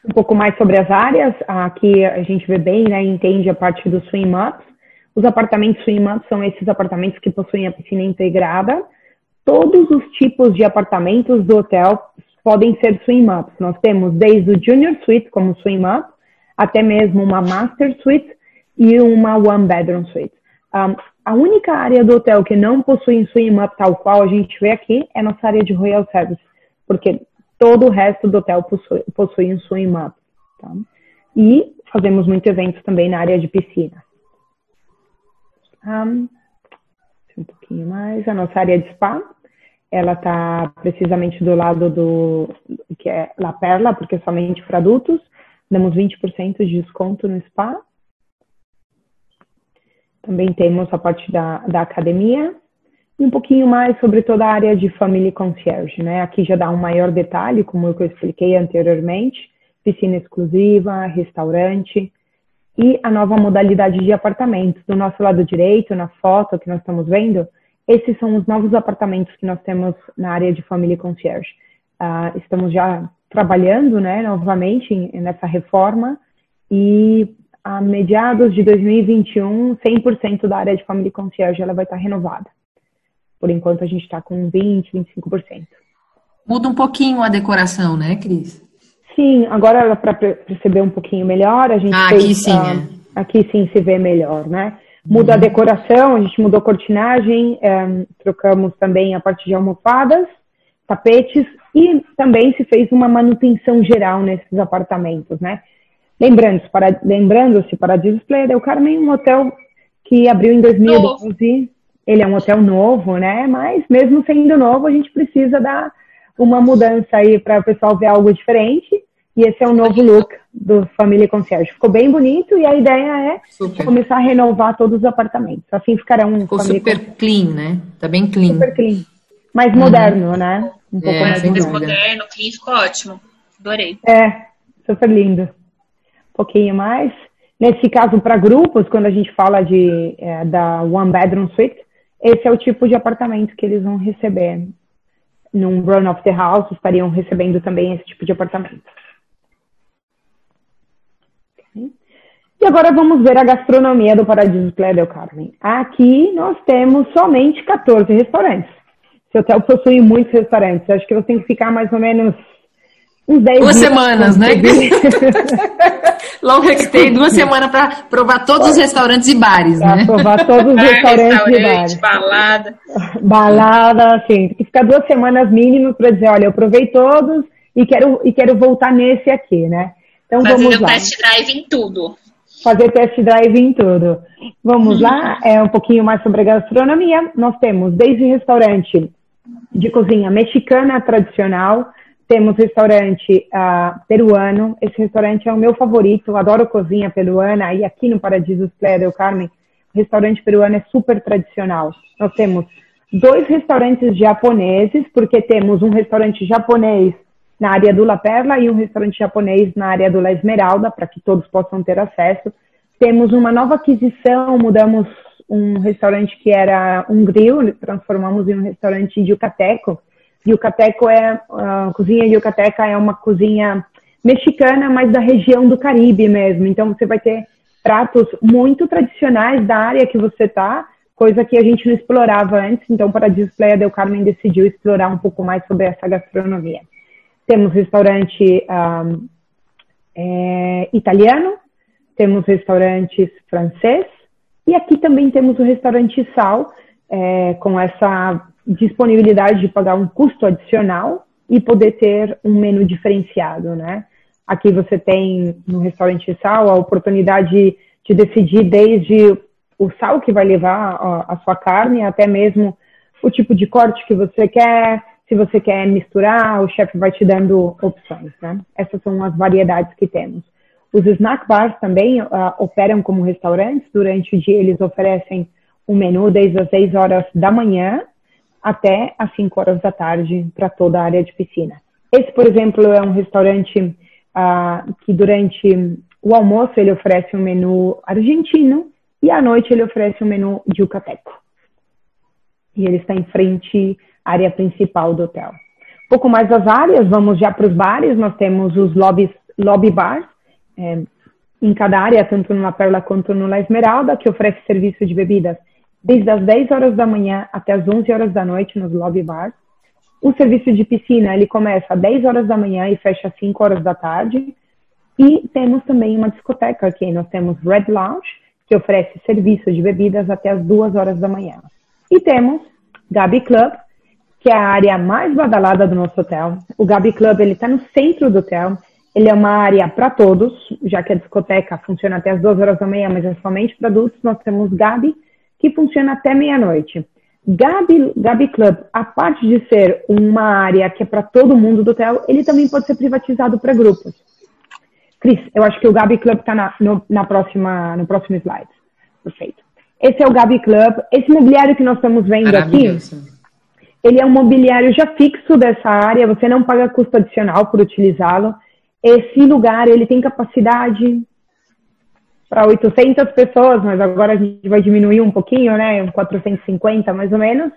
Um pouco mais sobre as áreas, aqui a gente vê bem, né, entende a parte dos swim ups. Os apartamentos swim ups são esses apartamentos que possuem a piscina integrada. Todos os tipos de apartamentos do hotel podem ser swim ups. Nós temos desde o Junior Suite como swim up, até mesmo uma Master Suite e uma One Bedroom Suite. Um, a única área do hotel que não possui swim up tal qual a gente vê aqui é nossa área de Royal Service, porque todo o resto do hotel possui, possui um swim up. Tá? E fazemos muitos eventos também na área de piscina. Um, um pouquinho mais. A nossa área de spa, ela está precisamente do lado do que é La Perla, porque é somente para adultos. Damos 20% de desconto no spa. Também temos a parte da, da academia e um pouquinho mais sobre toda a área de família concierge, né? Aqui já dá um maior detalhe, como eu expliquei anteriormente, piscina exclusiva, restaurante e a nova modalidade de apartamentos. Do nosso lado direito, na foto que nós estamos vendo, esses são os novos apartamentos que nós temos na área de família concierge. Uh, estamos já trabalhando, né, novamente nessa reforma e a mediados de 2021, 100% da área de família concierge ela vai estar renovada. Por enquanto a gente está com 20, 25%. Muda um pouquinho a decoração, né, Cris? Sim, agora para perceber um pouquinho melhor, a gente ah, fez, aqui sim, uh, é. aqui sim se vê melhor, né? Muda uhum. a decoração, a gente mudou a cortinagem, um, trocamos também a parte de almofadas, tapetes e também se fez uma manutenção geral nesses apartamentos, né? Lembrando-se, para, lembrando-se Paradiso Playa del Carmen, um hotel que abriu em 2012. Novo. Ele é um hotel novo, né? Mas mesmo sendo novo, a gente precisa dar uma mudança aí para o pessoal ver algo diferente. E esse é o novo look do Família Concierge. Ficou bem bonito e a ideia é super. começar a renovar todos os apartamentos. Assim ficará um Ficou super clean, né? Tá bem clean. Super clean. Mais uhum. moderno, né? Um pouco é, mais moderno. moderno, clean, ficou ótimo. Adorei. É, super lindo pouquinho mais. Nesse caso, para grupos, quando a gente fala de, é, da One Bedroom Suite, esse é o tipo de apartamento que eles vão receber. Num Run of the House, estariam recebendo também esse tipo de apartamento. E agora vamos ver a gastronomia do Paradiso Playa del Carmen. Aqui nós temos somente 14 restaurantes. Esse hotel possui muitos restaurantes. Acho que você tem que ficar mais ou menos uns 10 Duas semanas, né? Long stay, duas semanas para provar todos os restaurantes e bares, pra né? provar todos os restaurantes e bares. balada. Balada, assim, tem que ficar duas semanas mínimas para dizer, olha, eu provei todos e quero, e quero voltar nesse aqui, né? Então Fazer vamos lá. test drive em tudo. Fazer test drive em tudo. Vamos lá, é um pouquinho mais sobre a gastronomia. Nós temos desde restaurante de cozinha mexicana tradicional, temos restaurante uh, peruano. Esse restaurante é o meu favorito. Eu adoro cozinha peruana. E aqui no Paradiso Playa del Carmen, o restaurante peruano é super tradicional. Nós temos dois restaurantes japoneses, porque temos um restaurante japonês na área do La Perla e um restaurante japonês na área do La Esmeralda, para que todos possam ter acesso. Temos uma nova aquisição, mudamos um restaurante que era um grill, transformamos em um restaurante yucateco, Yucateco é, a cozinha yucateca é uma cozinha mexicana, mas da região do Caribe mesmo. Então você vai ter pratos muito tradicionais da área que você está, coisa que a gente não explorava antes. Então, para a Display del Carmen decidiu explorar um pouco mais sobre essa gastronomia. Temos restaurante um, é, italiano, temos restaurantes francês e aqui também temos o restaurante Sal, é, com essa disponibilidade de pagar um custo adicional e poder ter um menu diferenciado, né? Aqui você tem no restaurante sal a oportunidade de decidir desde o sal que vai levar a sua carne até mesmo o tipo de corte que você quer, se você quer misturar, o chefe vai te dando opções, né? Essas são as variedades que temos. Os snack bars também uh, operam como restaurantes. Durante o dia, eles oferecem um menu desde as 10 horas da manhã até as 5 horas da tarde para toda a área de piscina. Esse, por exemplo, é um restaurante uh, que durante o almoço ele oferece um menu argentino e à noite ele oferece um menu yucateco. E ele está em frente à área principal do hotel. Pouco mais das áreas, vamos já para os bares. Nós temos os lobbies, lobby bars, é, em cada área, tanto no La Perla quanto no La Esmeralda, que oferece serviço de bebidas desde as 10 horas da manhã até as 11 horas da noite nos lobby bars. O serviço de piscina, ele começa às 10 horas da manhã e fecha às 5 horas da tarde. E temos também uma discoteca aqui. Nós temos Red Lounge, que oferece serviço de bebidas até as 2 horas da manhã. E temos Gabi Club, que é a área mais badalada do nosso hotel. O Gabi Club, ele está no centro do hotel. Ele é uma área para todos, já que a discoteca funciona até as 2 horas da manhã, mas é somente para adultos. Nós temos Gabi, que funciona até meia-noite. Gabi, Gabi Club, a parte de ser uma área que é para todo mundo do hotel, ele também pode ser privatizado para grupos. Cris, eu acho que o Gabi Club está na, no, na próxima, no próximo slide. Perfeito. Esse é o Gabi Club. Esse mobiliário que nós estamos vendo aqui, ele é um mobiliário já fixo dessa área, você não paga custo adicional por utilizá-lo. Esse lugar, ele tem capacidade para 800 pessoas, mas agora a gente vai diminuir um pouquinho, né, 450 mais ou menos.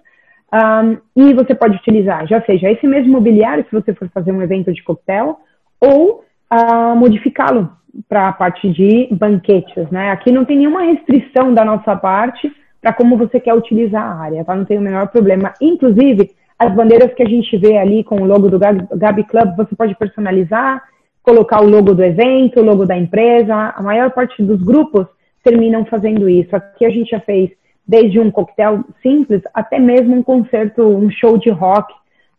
Um, e você pode utilizar, já seja esse mesmo mobiliário, se você for fazer um evento de coquetel, ou uh, modificá-lo para a parte de banquetes, né? Aqui não tem nenhuma restrição da nossa parte para como você quer utilizar a área, tá? Não tem o menor problema. Inclusive, as bandeiras que a gente vê ali com o logo do Gabi Club, você pode personalizar, colocar o logo do evento, o logo da empresa. A maior parte dos grupos terminam fazendo isso. Aqui a gente já fez desde um coquetel simples até mesmo um concerto, um show de rock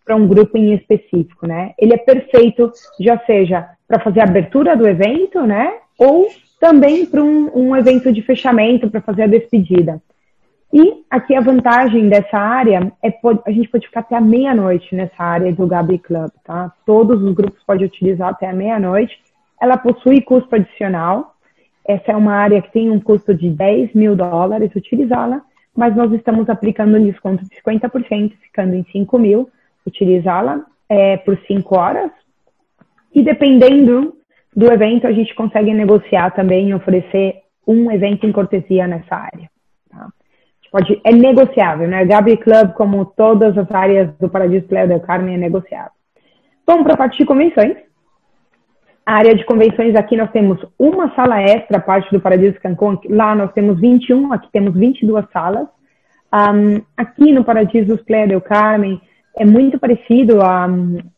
para um grupo em específico, né? Ele é perfeito, já seja para fazer a abertura do evento, né? Ou também para um, um evento de fechamento, para fazer a despedida. E aqui a vantagem dessa área é a gente pode ficar até a meia-noite nessa área do Gabi Club, tá? Todos os grupos podem utilizar até a meia-noite. Ela possui custo adicional. Essa é uma área que tem um custo de 10 mil dólares utilizá-la, mas nós estamos aplicando um desconto de 50%, ficando em 5 mil, utilizá-la é, por 5 horas. E dependendo do evento, a gente consegue negociar também e oferecer um evento em cortesia nessa área pode, é negociável, né? Gabi Club, como todas as áreas do Paradiso Playa del Carmen, é negociável. Vamos para a parte de convenções. A área de convenções aqui nós temos uma sala extra, parte do Paradiso Cancún. Lá nós temos 21, aqui temos 22 salas. Um, aqui no Paradiso Playa del Carmen é muito parecido a,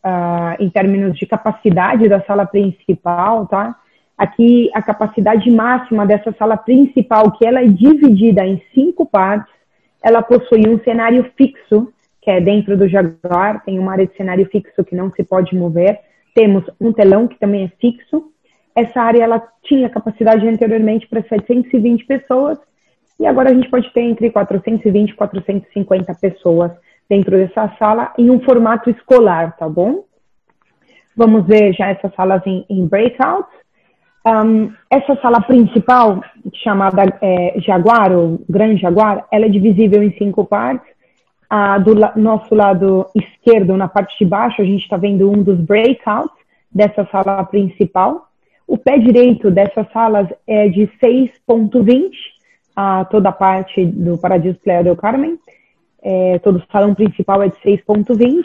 a, em termos de capacidade da sala principal, tá? Aqui, a capacidade máxima dessa sala principal, que ela é dividida em cinco partes, ela possui um cenário fixo, que é dentro do Jaguar, tem uma área de cenário fixo que não se pode mover. Temos um telão que também é fixo. Essa área ela tinha capacidade anteriormente para 720 pessoas e agora a gente pode ter entre 420 e 450 pessoas dentro dessa sala em um formato escolar, tá bom? Vamos ver já essas salas em, em breakouts. Um, essa sala principal, chamada é, Jaguar, ou Grande Jaguar, ela é divisível em cinco partes. Ah, do la nosso lado esquerdo, na parte de baixo, a gente está vendo um dos breakouts dessa sala principal. O pé direito dessas salas é de 6.20, ah, toda a parte do Paradiso Playa del Carmen. É, todo o salão principal é de 6.20.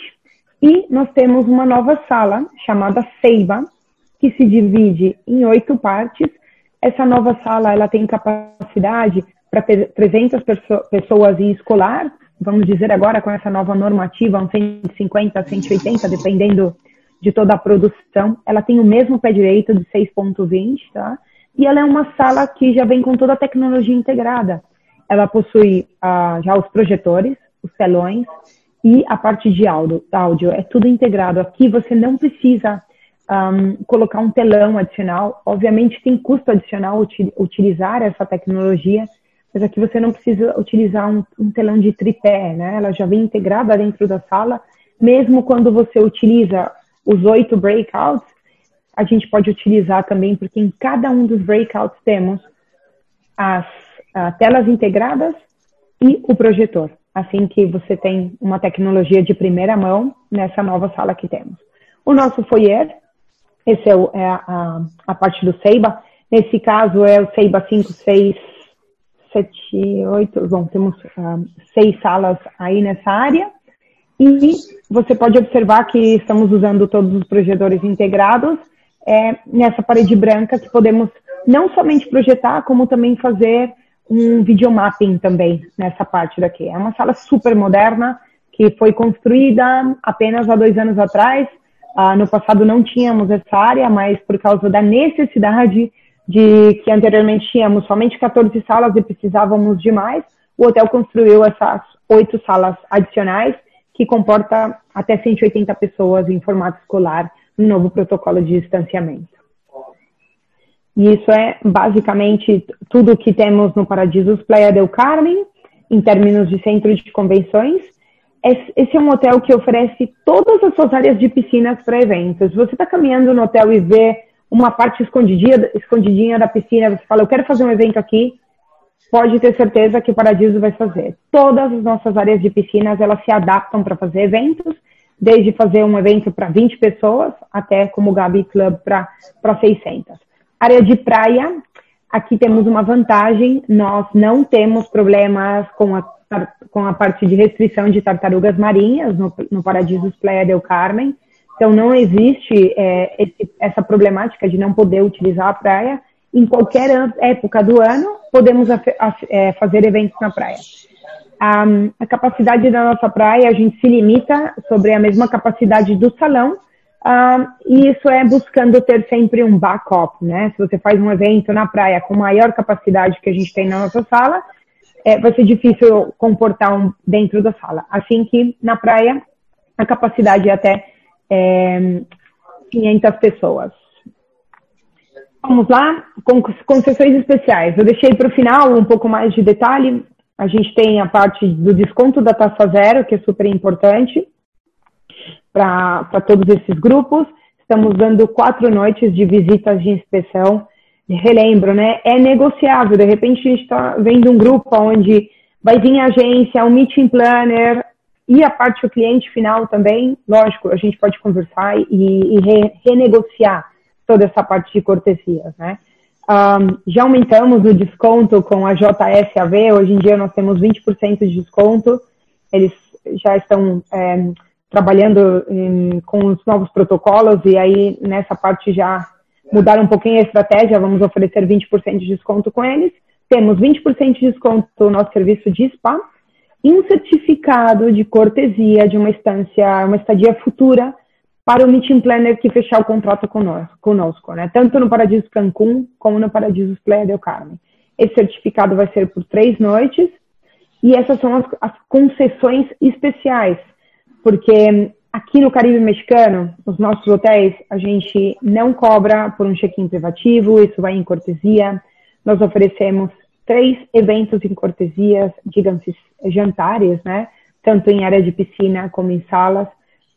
E nós temos uma nova sala chamada Ceiba, que se divide em oito partes. Essa nova sala ela tem capacidade para 300 pessoas em escolar, vamos dizer agora com essa nova normativa, uns 150, 180, dependendo de toda a produção. Ela tem o mesmo pé direito de 6.20, tá? E ela é uma sala que já vem com toda a tecnologia integrada. Ela possui ah, já os projetores, os telões e a parte de áudio, áudio. É tudo integrado. Aqui você não precisa um, colocar um telão adicional. Obviamente tem custo adicional util, utilizar essa tecnologia, mas aqui você não precisa utilizar um, um, telão de tripé, né? Ela já vem integrada dentro da sala, mesmo quando você utiliza os oito breakouts, a gente pode utilizar também, porque em cada um dos breakouts temos as uh, telas integradas e o projetor. Assim que você tem uma tecnologia de primeira mão nessa nova sala que temos. O nosso foyer, esse é, o, é a, a, parte do Seiba. Nesse caso é o Seiba 5, 6, 7, 8. Bom, temos uh, seis salas aí nessa área. E você pode observar que estamos usando todos os projetores integrados é, nessa parede branca que podemos não somente projetar, como também fazer um videomapping também nessa parte daqui. É uma sala super moderna que foi construída apenas há dois anos atrás. Ah, no passado não tínhamos essa área, mas por causa da necessidade de que anteriormente tínhamos somente 14 salas e precisávamos de mais, o hotel construiu essas oito salas adicionais que comporta até 180 pessoas em formato escolar no novo protocolo de distanciamento. E isso é basicamente tudo o que temos no Paradisos Playa del Carmen, em termos de centro de convenções. Esse é um hotel que oferece todas as suas áreas de piscinas para eventos. Você está caminhando no hotel e vê uma parte escondidinha, escondidinha da piscina, você fala, eu quero fazer um evento aqui, pode ter certeza que o Paradiso vai fazer. Todas as nossas áreas de piscinas, elas se adaptam para fazer eventos, desde fazer um evento para 20 pessoas, até como o Gabi Club para 600. Área de praia, aqui temos uma vantagem, nós não temos problemas com a, com a parte de restrição de tartarugas marinhas no, no Paradiso Playa del Carmen, então não existe é, esse, essa problemática de não poder utilizar a praia, em qualquer época do ano, podemos é, fazer eventos na praia. A, a, capacidade da nossa praia, a gente se limita sobre a mesma capacidade do salão, e isso é buscando ter sempre um backup, né? Se você faz um evento na praia com maior capacidade que a gente tem na nossa sala, é, vai ser difícil comportar um dentro da sala. Assim que na praia, a capacidade é até é, 500 pessoas. Vamos lá, concessões especiais. Eu deixei para o final um pouco mais de detalhe. A gente tem a parte do desconto da taxa zero, que é super importante para todos esses grupos. Estamos dando quatro noites de visitas de inspeção. Relembro, né? É negociável. De repente, a gente está vendo um grupo onde vai vir a agência, um meeting planner e a parte do cliente final também. Lógico, a gente pode conversar e, e re, renegociar toda essa parte de cortesias, né? Um, já aumentamos o desconto com a JSAV, hoje em dia nós temos 20% de desconto, eles já estão é, trabalhando em, com os novos protocolos e aí nessa parte já mudaram um pouquinho a estratégia, vamos oferecer 20% de desconto com eles. Temos 20% de desconto no nosso serviço de spa e um certificado de cortesia de uma instância, uma estadia futura para o meeting planner que fechar o contrato conosco, conosco né? tanto no Paradiso Cancún como no Paradiso Playa del Carmen. Esse certificado vai ser por três noites e essas são as, as concessões especiais, porque aqui no Caribe Mexicano, os nossos hotéis, a gente não cobra por um check-in privativo, isso vai em cortesia. Nós oferecemos três eventos em cortesias, digamos jantares, né? Tanto em área de piscina como em salas.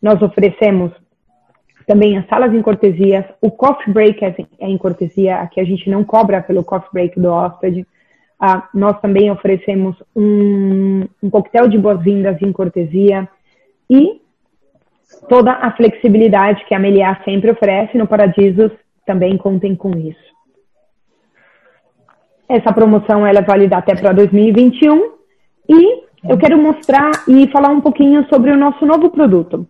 Nós oferecemos também as salas em cortesias, o coffee break é, é em cortesia, aqui a gente não cobra pelo coffee break do hóspede. Ah, nós também oferecemos um, um coquetel de boas-vindas em cortesia e toda a flexibilidade que a Meliá sempre oferece no Paradisos também contem com isso. Essa promoção ela é válida até para 2021 e eu quero mostrar e falar um pouquinho sobre o nosso novo produto.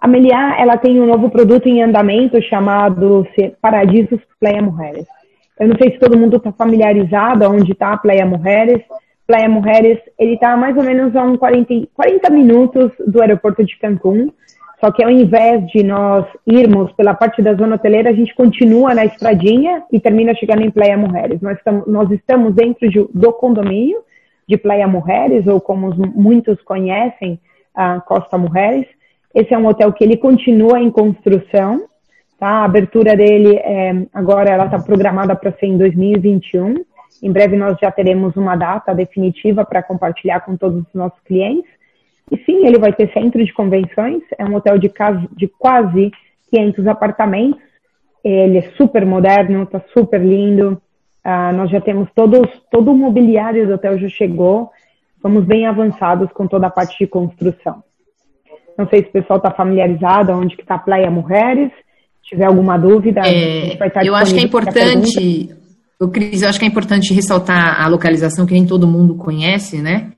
A Meliá, ela tem um novo produto em andamento chamado Paradisos Playa Mujeres. Eu não sei se todo mundo está familiarizado onde está a Playa Mujeres. Playa Mujeres, ele está mais ou menos a uns 40, 40 minutos do aeroporto de Cancún. Só que ao invés de nós irmos pela parte da zona hoteleira, a gente continua na estradinha e termina chegando em Playa Mujeres. Nós estamos, nós estamos dentro de, do condomínio de Playa Mujeres, ou como muitos conhecem, a Costa Mujeres. Esse é um hotel que ele continua em construção, tá? A abertura dele é, agora ela está programada para ser em 2021. Em breve nós já teremos uma data definitiva para compartilhar com todos os nossos clientes. E sim, ele vai ter centro de convenções, é um hotel de, de quase 500 apartamentos ele é super moderno, está super lindo. Uh, nós já temos todos, todo o mobiliário do hotel já chegou. Estamos bem avançados com toda a parte de construção. Não sei se o pessoal está familiarizado onde que está a Praia Mulheres. Se tiver alguma dúvida, é, eu acho que é importante, Cris, eu acho que é importante ressaltar a localização que nem todo mundo conhece, né?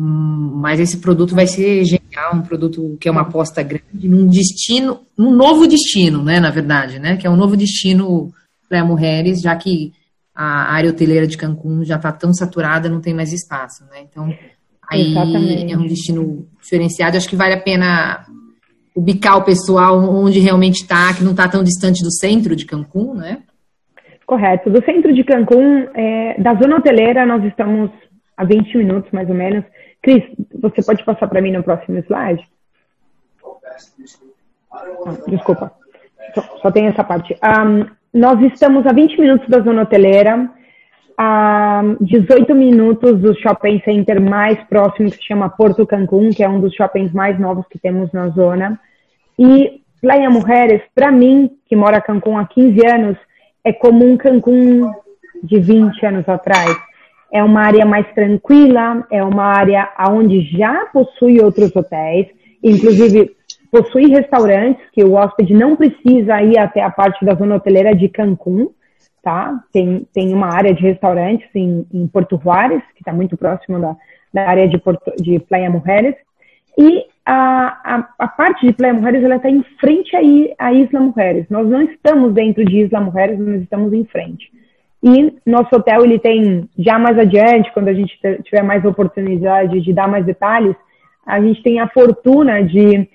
Mas esse produto vai ser genial, um produto que é uma aposta grande num destino, num novo destino, né, na verdade, né, que é um novo destino para mulheres, já que a área hoteleira de Cancún já está tão saturada, não tem mais espaço, né? Então, aí Exatamente. é um destino diferenciado. Acho que vale a pena ubicar o pessoal onde realmente está, que não está tão distante do centro de Cancún, né? Correto. Do centro de Cancún, é, da zona hoteleira, nós estamos a 20 minutos, mais ou menos. Cris, você pode passar para mim no próximo slide? Ah, desculpa, só, só, tem essa parte. Um, nós estamos a 20 minutos da zona hoteleira, a 18 minutos do shopping center mais próximo, que se chama Porto Cancún, que é um dos shoppings mais novos que temos na zona. E Playa Mujeres, para mim, que mora Cancún há 15 anos, é como um Cancún de 20 anos atrás é uma área mais tranquila, é uma área onde já possui outros hotéis, inclusive possui restaurantes que o hóspede não precisa ir até a parte da zona hoteleira de Cancún, tá? Tem, tem uma área de restaurantes em, em Porto Juárez, que está muito próximo da, da área de, Porto, de Playa Mujeres, e a, a, a, parte de Playa Mujeres está em frente à Isla Mujeres. Nós não estamos dentro de Isla Mujeres, nós estamos em frente. E nosso hotel ele tem já mais adiante, quando a gente tiver mais oportunidade de dar mais detalhes, a gente tem a fortuna de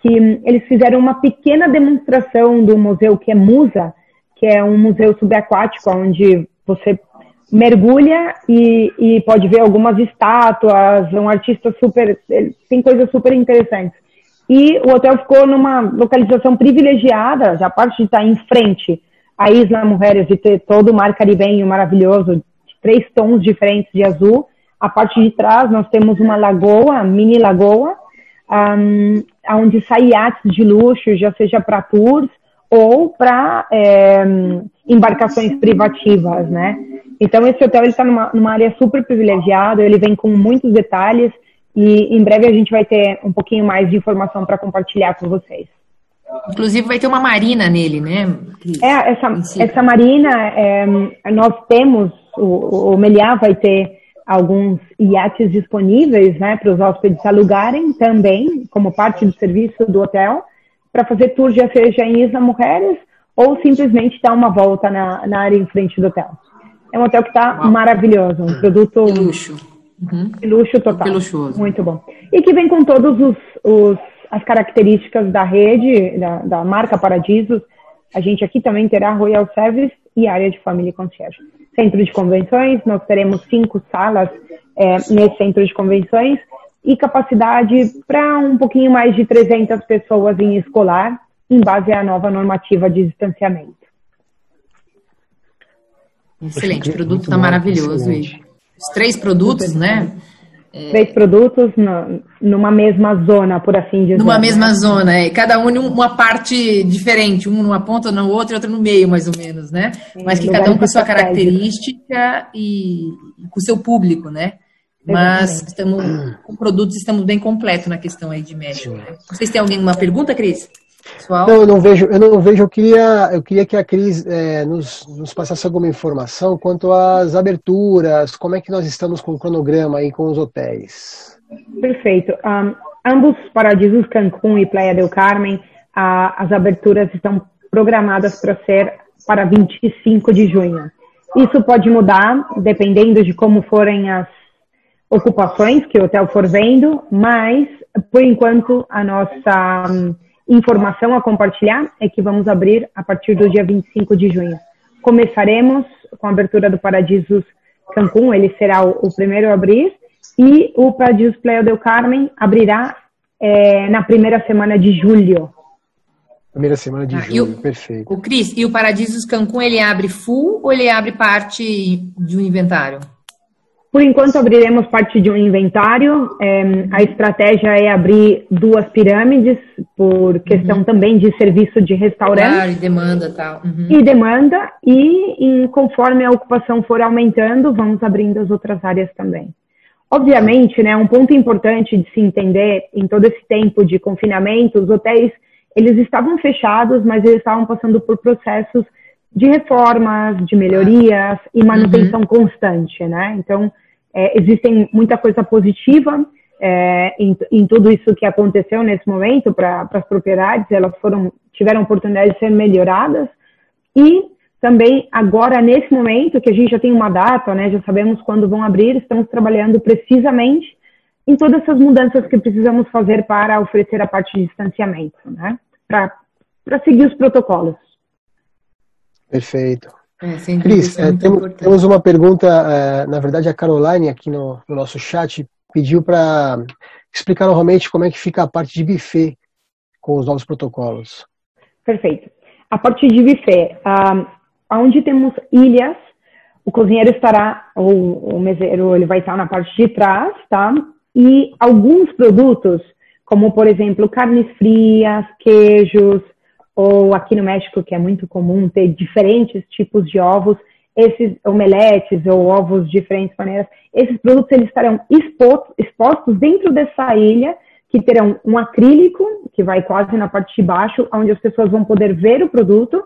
que eles fizeram uma pequena demonstração do museu que é Musa, que é um museu subaquático onde você mergulha e, e pode ver algumas estátuas, um artista super, tem coisas super interessantes. E o hotel ficou numa localização privilegiada, já a parte de estar em frente a Isla Mujeres de ter todo o mar caribenho maravilhoso, três tons diferentes de azul. A parte de trás nós temos uma lagoa, mini lagoa, um, onde sai iates de luxo, já seja para tours ou para é, embarcações privativas, né? Então esse hotel está numa, numa área super privilegiada, ele vem com muitos detalhes e em breve a gente vai ter um pouquinho mais de informação para compartilhar com vocês. Inclusive vai ter uma marina nele, né? É, essa, essa marina, é, nós temos, o, o Meliá vai ter alguns iates disponíveis né, para os hóspedes alugarem também, como parte do serviço do hotel, para fazer tour já seja em Isla Mujeres ou simplesmente dar uma volta na, na área em frente do hotel. É um hotel que está maravilhoso, um produto... De luxo. Uhum. De luxo total. luxuoso. Muito bom. E que vem com todos os, os as características da rede, da, da, marca Paradisos. A gente aqui também terá Royal Service e área de família concierge. Centro de convenções, nós teremos cinco salas é, nesse centro de convenções e capacidade para um pouquinho mais de 300 pessoas em escolar, em base à nova normativa de distanciamento. Excelente, o produto está maravilhoso. E os três produtos, né? É... Três produtos no, numa mesma zona, por assim dizer. Numa mesma né? zona, é. Cada um uma parte diferente, um numa ponta, na outra, outro no meio, mais ou menos, né? Sim, Mas que cada um com a sua característica e, e com o seu público, né? Mas estamos com produtos estamos bem completos na questão aí de médico. Né? Vocês têm alguma pergunta, Cris? Pessoal? Não, eu não vejo, eu não vejo, eu queria, eu queria que a Cris é, nos, nos passasse alguma informação quanto às aberturas, como é que nós estamos com o cronograma aí com os hotéis. Perfeito. Um, ambos Paradisos Cancún e Playa del Carmen, uh, as aberturas estão programadas para ser para 25 de junho. Isso pode mudar dependendo de como forem as ocupações que o hotel for vendo, mas por enquanto a nossa um, informação a compartilhar é que vamos abrir a partir do dia 25 de junho. Começaremos com a abertura do Paradisos Cancún, ele será o, o primeiro a abrir, e o Paradisos Playa del Carmen abrirá é, na primeira semana de julho. Primeira semana de ah, julho, o, perfeito. O Cris, e o Paradisos Cancún, ele abre full ou ele abre parte de um inventário? Por enquanto, abriremos parte de um inventário. É, a estratégia é abrir duas pirâmides, por questão uhum. também de serviço de restaurante. Claro, e demanda tal. Uhum. E demanda, e conforme a ocupação for aumentando, vamos abrindo as outras áreas também. Obviamente, né, um ponto importante de se entender, em todo esse tempo de confinamento, os hotéis, eles estavam fechados, mas eles estavam passando por processos de reformas, de melhorias e manutenção uhum. constante, né? Então, é, existem muita coisa positiva é, em, em, tudo isso que aconteceu nesse momento para as propriedades, elas foram tiveram oportunidade de ser melhoradas e também agora nesse momento que a gente já tem uma data, né, já sabemos quando vão abrir, estamos trabalhando precisamente em todas essas mudanças que precisamos fazer para oferecer a parte de distanciamento, né, para seguir os protocolos. Perfeito. É, Cris, é, temos, temos, uma pergunta, é, na verdade a Caroline aqui no, no nosso chat pediu para explicar novamente como é que fica a parte de buffet com os novos protocolos. Perfeito. A parte de buffet, um, onde temos ilhas, o cozinheiro estará, ou o meseiro, ele vai estar na parte de trás, tá? E alguns produtos, como por exemplo carnes frias, queijos, ou aqui no México, que é muito comum ter diferentes tipos de ovos, esses omeletes ou ovos de diferentes maneiras, esses produtos eles estarão expostos dentro dessa ilha, que terão um acrílico, que vai quase na parte de baixo, onde as pessoas vão poder ver o produto,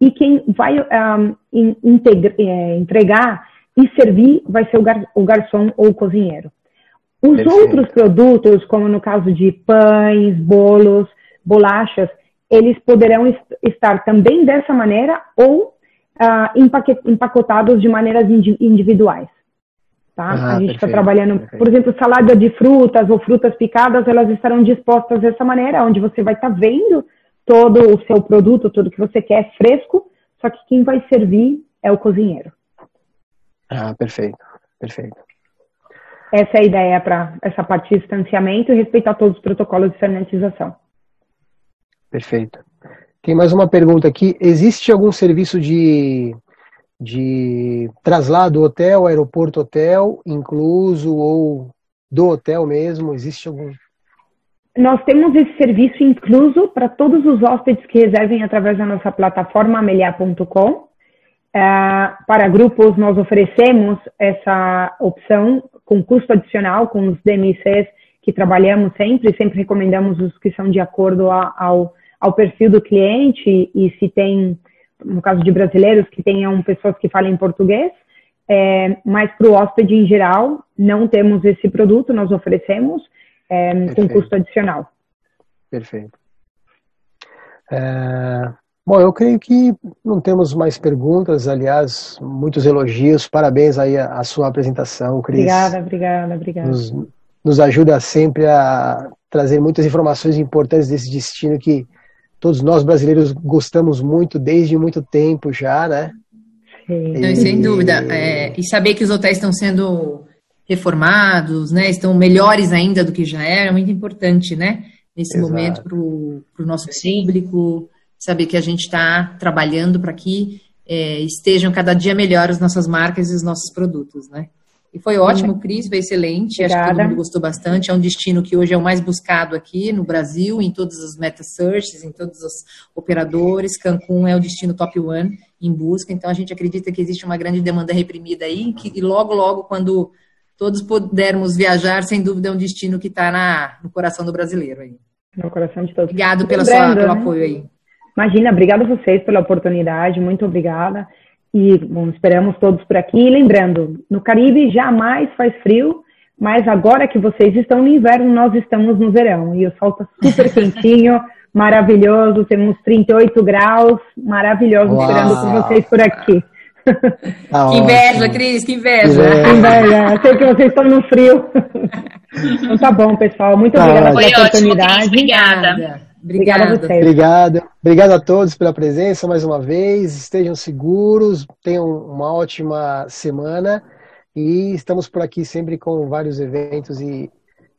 e quem vai um, integra, é, entregar e servir vai ser o, gar, o garçom ou o cozinheiro. Os Perfeito. outros produtos, como no caso de pães, bolos, bolachas, eles poderão estar também dessa maneira ou uh, empacotados de maneiras individuais. Tá? Ah, a gente está trabalhando, perfeito. por exemplo, salada de frutas ou frutas picadas, elas estarão dispostas dessa maneira, onde você vai estar tá vendo todo o seu produto, tudo que você quer fresco, só que quem vai servir é o cozinheiro. Ah, perfeito, perfeito. Essa é a ideia para essa parte de distanciamento e respeitar todos os protocolos de sanitização. Perfeito. Tem mais uma pergunta aqui. Existe algum serviço de, de traslado hotel, aeroporto hotel, incluso ou do hotel mesmo? Existe algum? Nós temos esse serviço incluso para todos os hóspedes que reservem através da nossa plataforma amelia.com. Uh, é, para grupos, nós oferecemos essa opção com custo adicional, com os DMCs que trabalhamos sempre, sempre recomendamos os que são de acordo a, ao ao perfil do cliente e se tem, no caso de brasileiros, que tenham pessoas que falem português, é, mas para o hóspede em geral, não temos esse produto, nós oferecemos é, com custo adicional. Perfeito. É, bom, eu creio que não temos mais perguntas, aliás, muitos elogios, parabéns aí a, a sua apresentação, Cris. Obrigada, obrigada, obrigada. Nos, nos ajuda sempre a trazer muitas informações importantes desse destino que todos nós brasileiros gostamos muito desde muito tempo já, né? Sim. sem dúvida. É, e saber que os hotéis estão sendo reformados, né? Estão melhores ainda do que já era, é muito importante, né? Nesse Exato. momento para o nosso público, saber que a gente está trabalhando para que é, estejam cada dia melhor as nossas marcas e os nossos produtos, né? E foi ótimo, Cris, foi excelente. Obrigada. Acho que todo mundo gostou bastante. É um destino que hoje é o mais buscado aqui no Brasil, em todas as meta searches, em todos os operadores. Cancún é o destino top one em busca. Então a gente acredita que existe uma grande demanda reprimida aí, que e logo, logo, quando todos pudermos viajar, sem dúvida é um destino que está no coração do brasileiro aí. No coração de todos. Obrigado pela sua, pelo né? apoio aí. Imagina, obrigada a vocês pela oportunidade, muito obrigada. E bom, esperamos todos por aqui. E lembrando, no Caribe jamais faz frio, mas agora que vocês estão no inverno, nós estamos no verão. E o sol está super quentinho, maravilhoso. Temos 38 graus, maravilhoso, Uau. esperando por vocês por aqui. Tá que inveja, Cris, que inveja. Que inveja. Sei que vocês estão no frio. então tá bom, pessoal. Muito tá obrigada pela oportunidade. Ótimo, obrigada. Obrigada. Obrigado a vocês. Obrigado. Obrigado a todos pela presença mais uma vez. Estejam seguros, tenham uma ótima semana e estamos por aqui sempre com vários eventos e,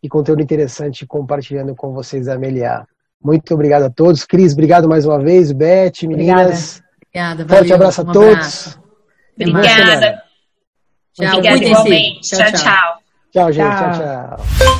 e conteúdo interessante compartilhando com vocês da Meliá. Muito obrigado a todos. Cris, obrigado mais uma vez. Beth, meninas. Obrigada. Obrigada. Forte abraço a um todos. Obrigada. Tchau, Obrigada, igualmente. tchau. tchau. Tchau, gente. tchau. tchau. tchau.